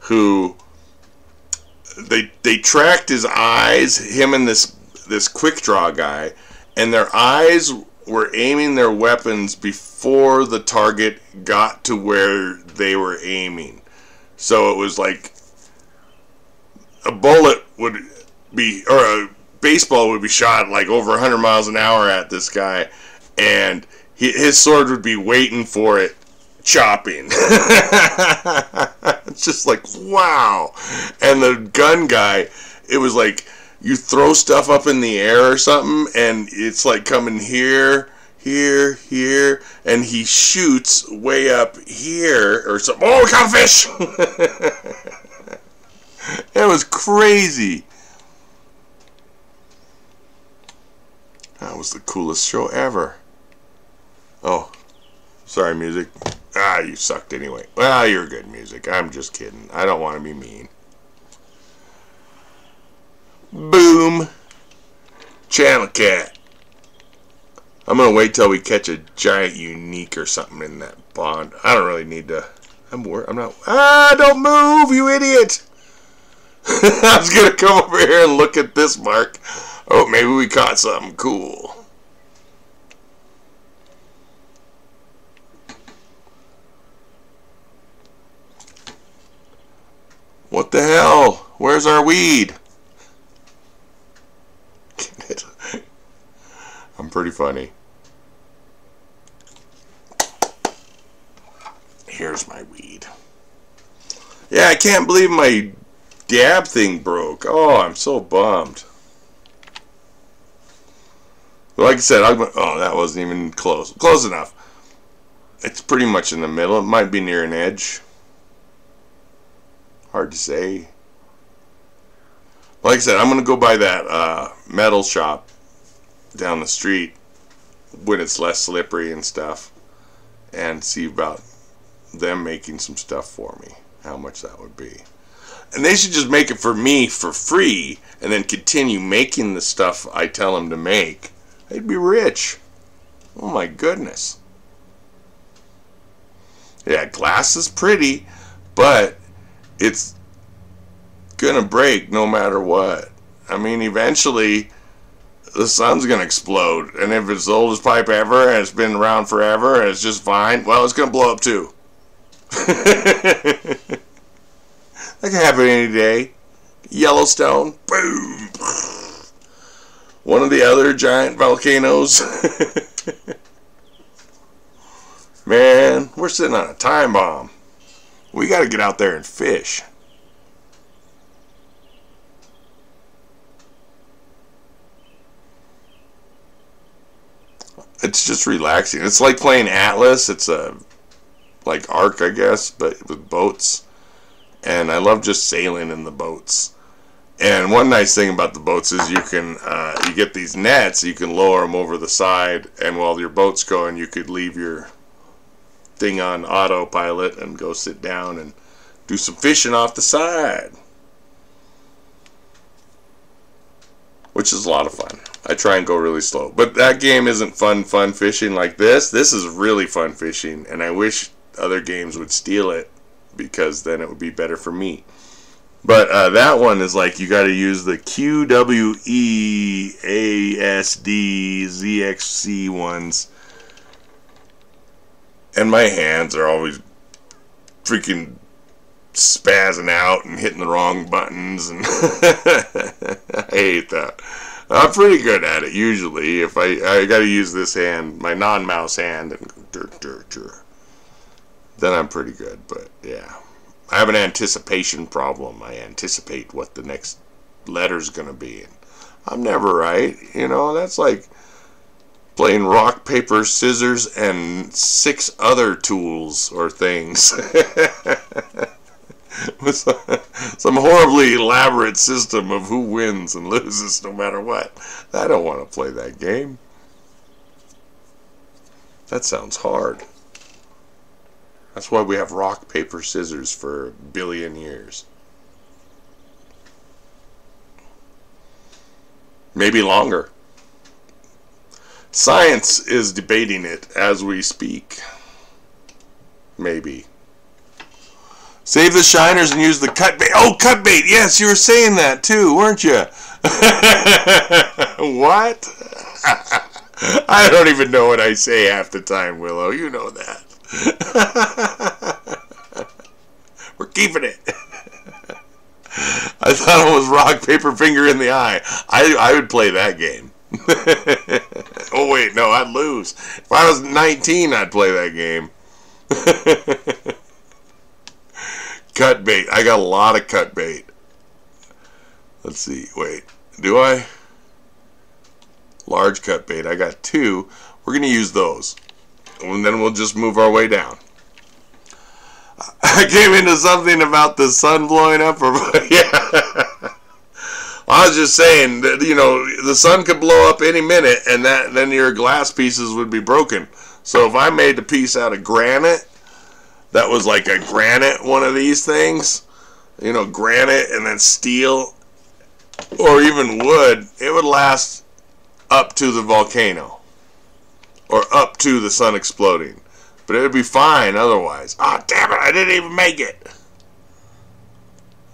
who they they tracked his eyes, him and this this quick draw guy, and their eyes were aiming their weapons before the target got to where they were aiming. So it was like a bullet would be or a baseball would be shot like over 100 miles an hour at this guy and he, his sword would be waiting for it chopping. it's just like wow. And the gun guy, it was like you throw stuff up in the air or something, and it's like coming here, here, here, and he shoots way up here or something. Oh, we caught a fish! it was crazy. That was the coolest show ever. Oh, sorry, music. Ah, you sucked anyway. Well, you're good music. I'm just kidding. I don't want to be mean. Boom. Channel cat. I'm gonna wait till we catch a giant unique or something in that pond. I don't really need to. I'm wor- I'm not. Ah! Don't move, you idiot! I was gonna come over here and look at this mark. Oh, maybe we caught something cool. What the hell? Where's our weed? I'm pretty funny. Here's my weed. Yeah, I can't believe my dab thing broke. Oh, I'm so bummed. Like I said, I'm, oh, that wasn't even close. Close enough. It's pretty much in the middle. It might be near an edge. Hard to say. Like I said, I'm going to go by that uh, metal shop down the street when it's less slippery and stuff and see about them making some stuff for me. How much that would be. And they should just make it for me for free and then continue making the stuff I tell them to make. They'd be rich. Oh my goodness. Yeah, glass is pretty, but it's gonna break no matter what. I mean, eventually the sun's gonna explode, and if it's the oldest pipe ever and it's been around forever and it's just fine, well, it's gonna blow up too. that can happen any day. Yellowstone, boom. One of the other giant volcanoes. Man, we're sitting on a time bomb. We got to get out there and fish. It's just relaxing. It's like playing Atlas. It's a like Ark, I guess, but with boats. And I love just sailing in the boats. And one nice thing about the boats is you can uh, you get these nets. You can lower them over the side, and while your boat's going, you could leave your thing on autopilot and go sit down and do some fishing off the side, which is a lot of fun. I try and go really slow, but that game isn't fun fun fishing like this. This is really fun fishing, and I wish other games would steal it because then it would be better for me. But uh, that one is like you got to use the QWEASD ZXC ones. And my hands are always freaking spazzing out and hitting the wrong buttons. And I hate that. I'm pretty good at it usually. If I I got to use this hand, my non-mouse hand, and then I'm pretty good. But yeah. I have an anticipation problem. I anticipate what the next letter's to be. And I'm never right. You know, that's like playing rock, paper, scissors, and six other tools or things. With some horribly elaborate system of who wins and loses no matter what. I don't want to play that game. That sounds hard. That's why we have rock, paper, scissors for a billion years. Maybe longer. Science is debating it as we speak. Maybe. Save the shiners and use the cut bait. Oh, cut bait. Yes, you were saying that too, weren't you? what? I don't even know what I say half the time, Willow. You know that. We're keeping it. I thought it was rock, paper, finger in the eye. I, I would play that game. oh, wait, no, I'd lose. If I was 19, I'd play that game. Cut bait. I got a lot of cut bait. Let's see. Wait. Do I? Large cut bait. I got two. We're going to use those. And then we'll just move our way down. I came into something about the sun blowing up, or yeah. I was just saying that you know the sun could blow up any minute, and that then your glass pieces would be broken. So if I made a piece out of granite, that was like a granite one of these things, you know, granite and then steel, or even wood, it would last up to the volcano, or up to the sun exploding. But it would be fine otherwise. Ah, oh, damn it, I didn't even make it.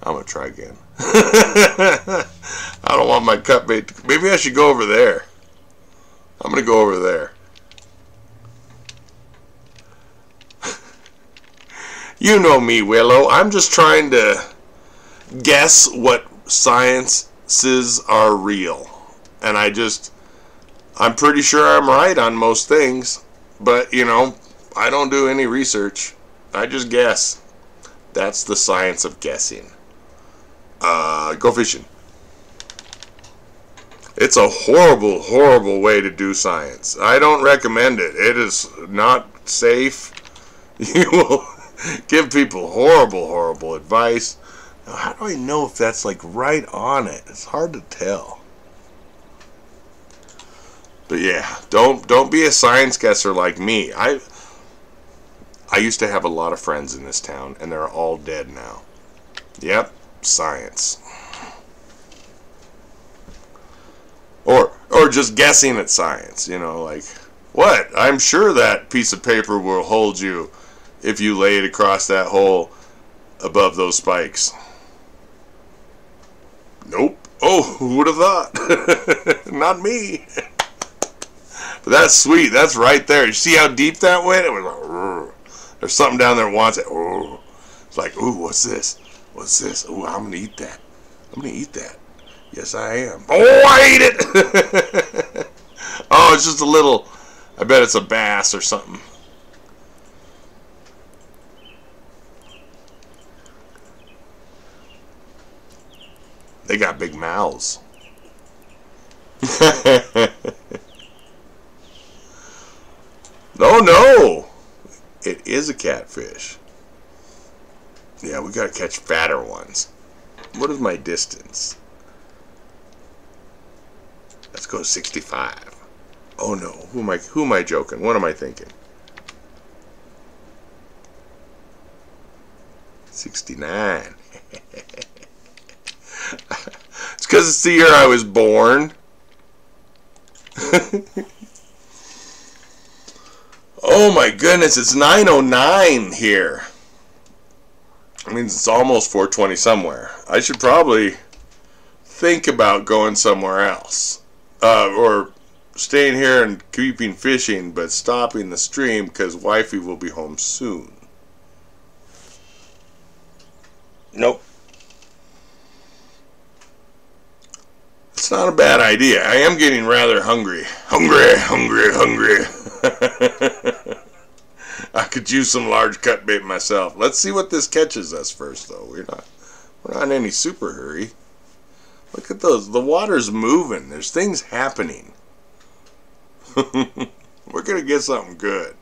I'm going to try again. I don't want my cut bait. To, maybe I should go over there. I'm going to go over there. You know me, Willow. I'm just trying to guess what sciences are real. And I just, I'm pretty sure I'm right on most things. But, you know, I don't do any research. I just guess. That's the science of guessing. Uh, go fishing. It's a horrible, horrible way to do science. I don't recommend it. It is not safe. You will give people horrible, horrible advice. Now, how do I know if that's like right on it? It's hard to tell. But yeah, don't don't be a science guesser like me. I I used to have a lot of friends in this town, and they're all dead now. Yep, science. Or, or just guessing at science, you know, like, what? I'm sure that piece of paper will hold you if you lay it across that hole above those spikes. Nope. Oh, who would have thought? Not me. but that's sweet. That's right there. You see how deep that went? It was like, there's something down there wants it. Oh, it's like, ooh, what's this? What's this? Ooh, I'm gonna eat that. I'm gonna eat that. Yes, I am. Oh, I ate it. oh, it's just a little. I bet it's a bass or something. They got big mouths. no, oh, no. It is a catfish. Yeah, we gotta catch fatter ones. What is my distance? Let's go 65. Oh no, who am I who am I joking? What am I thinking? 69. it's because it's the year I was born. Oh my goodness, it's 909 here. I mean, it's almost 420 somewhere. I should probably think about going somewhere else. Uh, or staying here and keeping fishing, but stopping the stream because wifey will be home soon. Nope. It's not a bad idea. I am getting rather hungry. Hungry, hungry, hungry. I could use some large cut bait myself. Let's see what this catches us first, though. We're not, we're not in any super hurry. Look at those. The water's moving. There's things happening. we're going to get something good.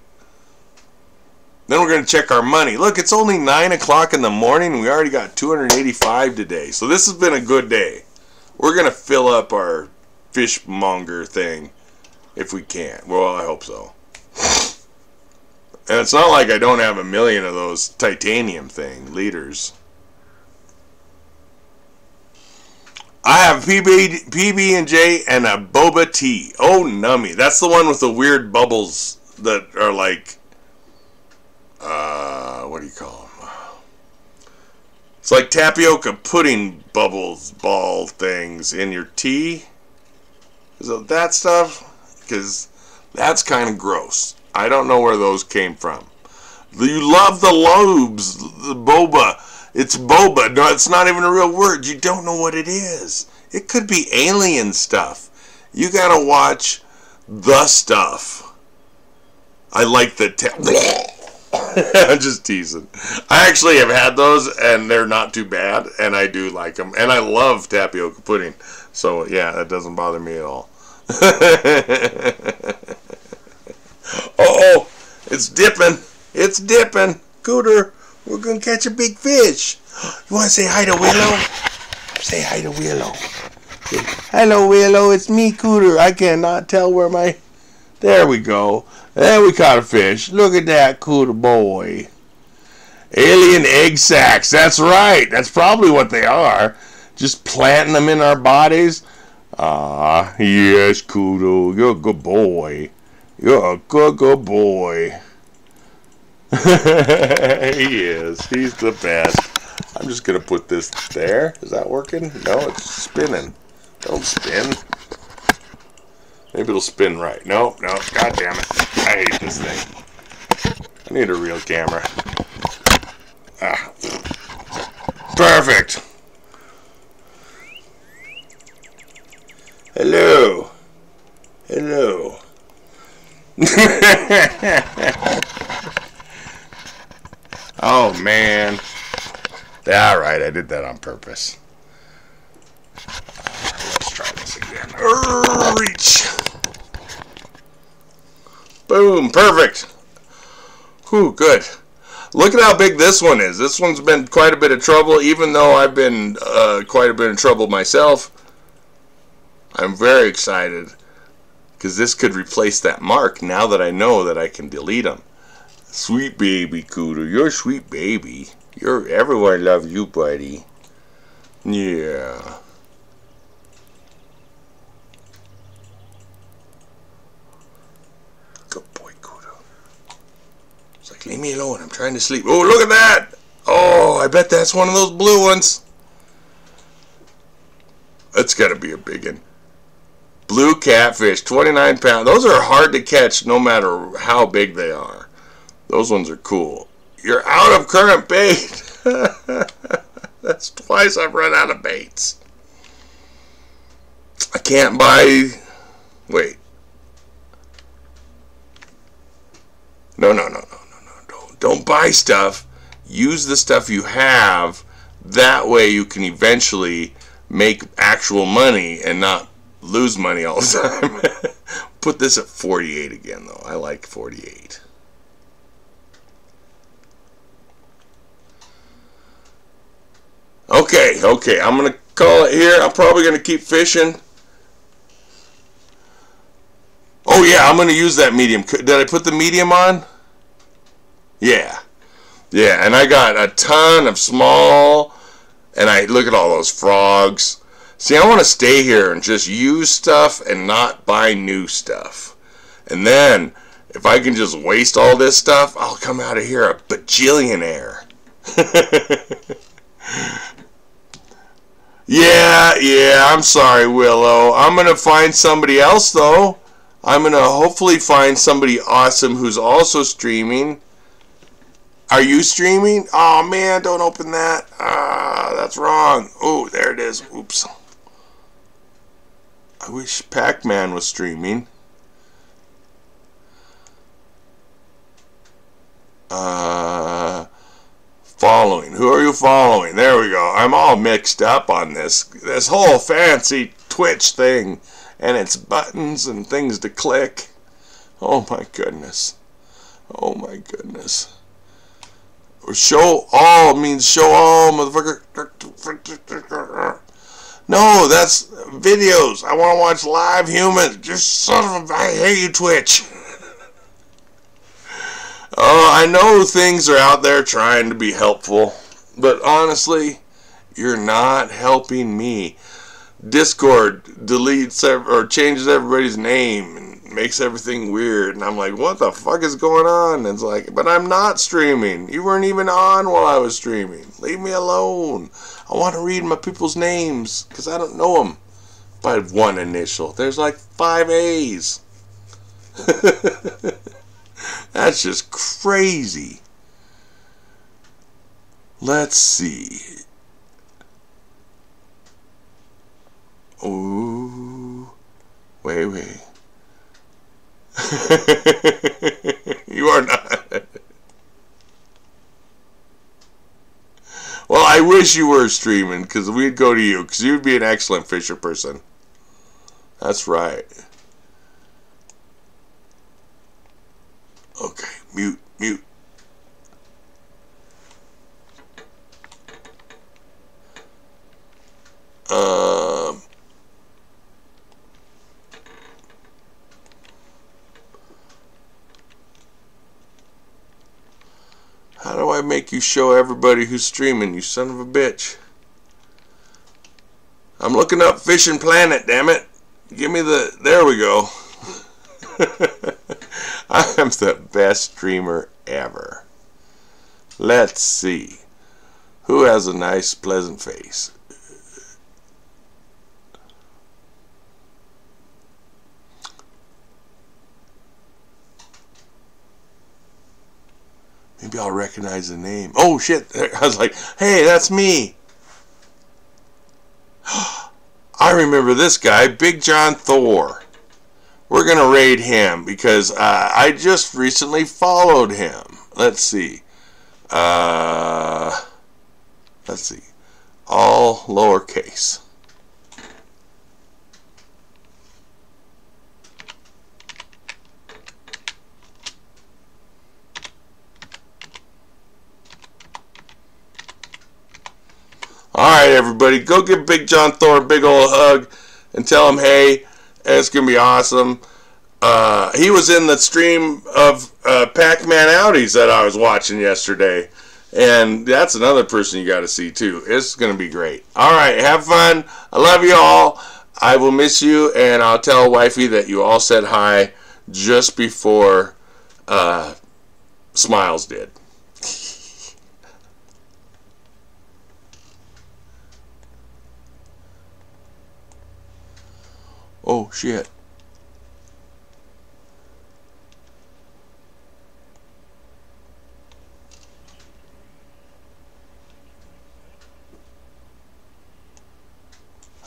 Then we're going to check our money. Look, it's only 9 o'clock in the morning. We already got 285 today. So this has been a good day. We're going to fill up our fishmonger thing if we can. Well, I hope so. And it's not like I don't have a million of those titanium thing leaders. I have PB, PB and J and a boba tea. Oh, nummy. That's the one with the weird bubbles that are like, uh, what do you call them? It's like tapioca pudding bubbles, ball things in your tea. Is that stuff? Because that's kind of gross. I don't know where those came from. You love the lobes, the boba. It's boba. No, it's not even a real word. You don't know what it is. It could be alien stuff. You gotta watch the stuff. I like the. Ta- I'm just teasing. I actually have had those, and they're not too bad, and I do like them, and I love tapioca pudding. So yeah, that doesn't bother me at all. oh, it's dipping. It's dipping. Cooter, we're gonna catch a big fish. You wanna say hi to Willow? Say hi to Willow. Hello, Willow. It's me, Cooter. I cannot tell where my. There we go. There we caught a fish. Look at that, Cooter boy. Alien egg sacs. That's right. That's probably what they are. Just planting them in our bodies. Ah, yes, Cooter. You're a good boy. You're a good, good boy. he is. He's the best. I'm just going to put this there. Is that working? No, it's spinning. Don't spin. Maybe it'll spin right. No, no. God damn it. I hate this thing. I need a real camera. Ah. Perfect. Hello. Hello. oh man. All right, I did that on purpose. Let's try this again. Reach. Boom, perfect. Whew, good. Look at how big this one is. This one's been quite a bit of trouble, even though I've been uh, quite a bit of trouble myself. I'm very excited because this could replace that mark now that I know that I can delete them. Sweet baby Cooter, you're sweet baby. You're everyone loves you, buddy. Yeah. Good boy, Cooter. It's like leave me alone. I'm trying to sleep. Oh, look at that! Oh, I bet that's one of those blue ones. That's got to be a big one. Blue catfish, 29 pounds. Those are hard to catch no matter how big they are. Those ones are cool. You're out of current bait. That's twice I've run out of baits. I can't buy. Wait. No, no, no, no, no, no. Don't, buy stuff. Use the stuff you have. That way you can eventually make actual money and not lose money all the time. Put this at 48 again, though. I like 48. Okay, okay. I'm going to call it here. I'm probably going to keep fishing. Oh, yeah, I'm going to use that medium. Did I put the medium on? Yeah. Yeah, and I got a ton of small, and I look at all those frogs. See, I want to stay here and just use stuff and not buy new stuff. And then, if I can just waste all this stuff, I'll come out of here a bajillionaire. yeah, yeah, I'm sorry, Willow. I'm going to find somebody else, though. I'm going to hopefully find somebody awesome who's also streaming. Are you streaming? Oh, man, don't open that. Ah, that's wrong. Oh, there it is. Oops. I wish Pac-Man was streaming. Uh, following. Who are you following? There we go. I'm all mixed up on this. This whole fancy Twitch thing. And it's buttons and things to click. Oh my goodness. Oh my goodness. Show all means show all, motherfucker. No, that's videos. I want to watch live humans. Just son of a... I hate you, Twitch. Oh, I know things are out there trying to be helpful, but honestly, you're not helping me. Discord deletes or changes everybody's name makes everything weird. And I'm like, what the fuck is going on? And it's like, but I'm not streaming. You weren't even on while I was streaming. Leave me alone. I want to read my people's names because I don't know them by one initial. There's like five A's. That's just crazy. Let's see. Ooh. Wait, wait. you are not. well, I wish you were streaming because we'd go to you because you'd be an excellent Fisher person. That's right. Okay, mute, mute. Um. How do I make you show everybody who's streaming, you son of a bitch? I'm looking up Fishing Planet, damn it. Give me the. There we go. I am the best streamer ever. Let's see. Who has a nice, pleasant face? Maybe I'll recognize the name. Oh shit! I was like, hey, that's me. I remember this guy, Big John Thor. We're gonna raid him because uh, I just recently followed him. Let's see. Uh, let's see. All lowercase. All right, everybody, go give Big John Thor a big old hug and tell him, hey, it's gonna be awesome. Uh, he was in the stream of uh, Pac-Man Outies that I was watching yesterday, and that's another person you got to see too. It's gonna be great. All right, have fun. I love you all. I will miss you, and I'll tell wifey that you all said hi just before uh, Smiles did. Oh shit.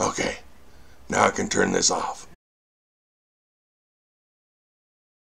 Okay, now I can turn this off.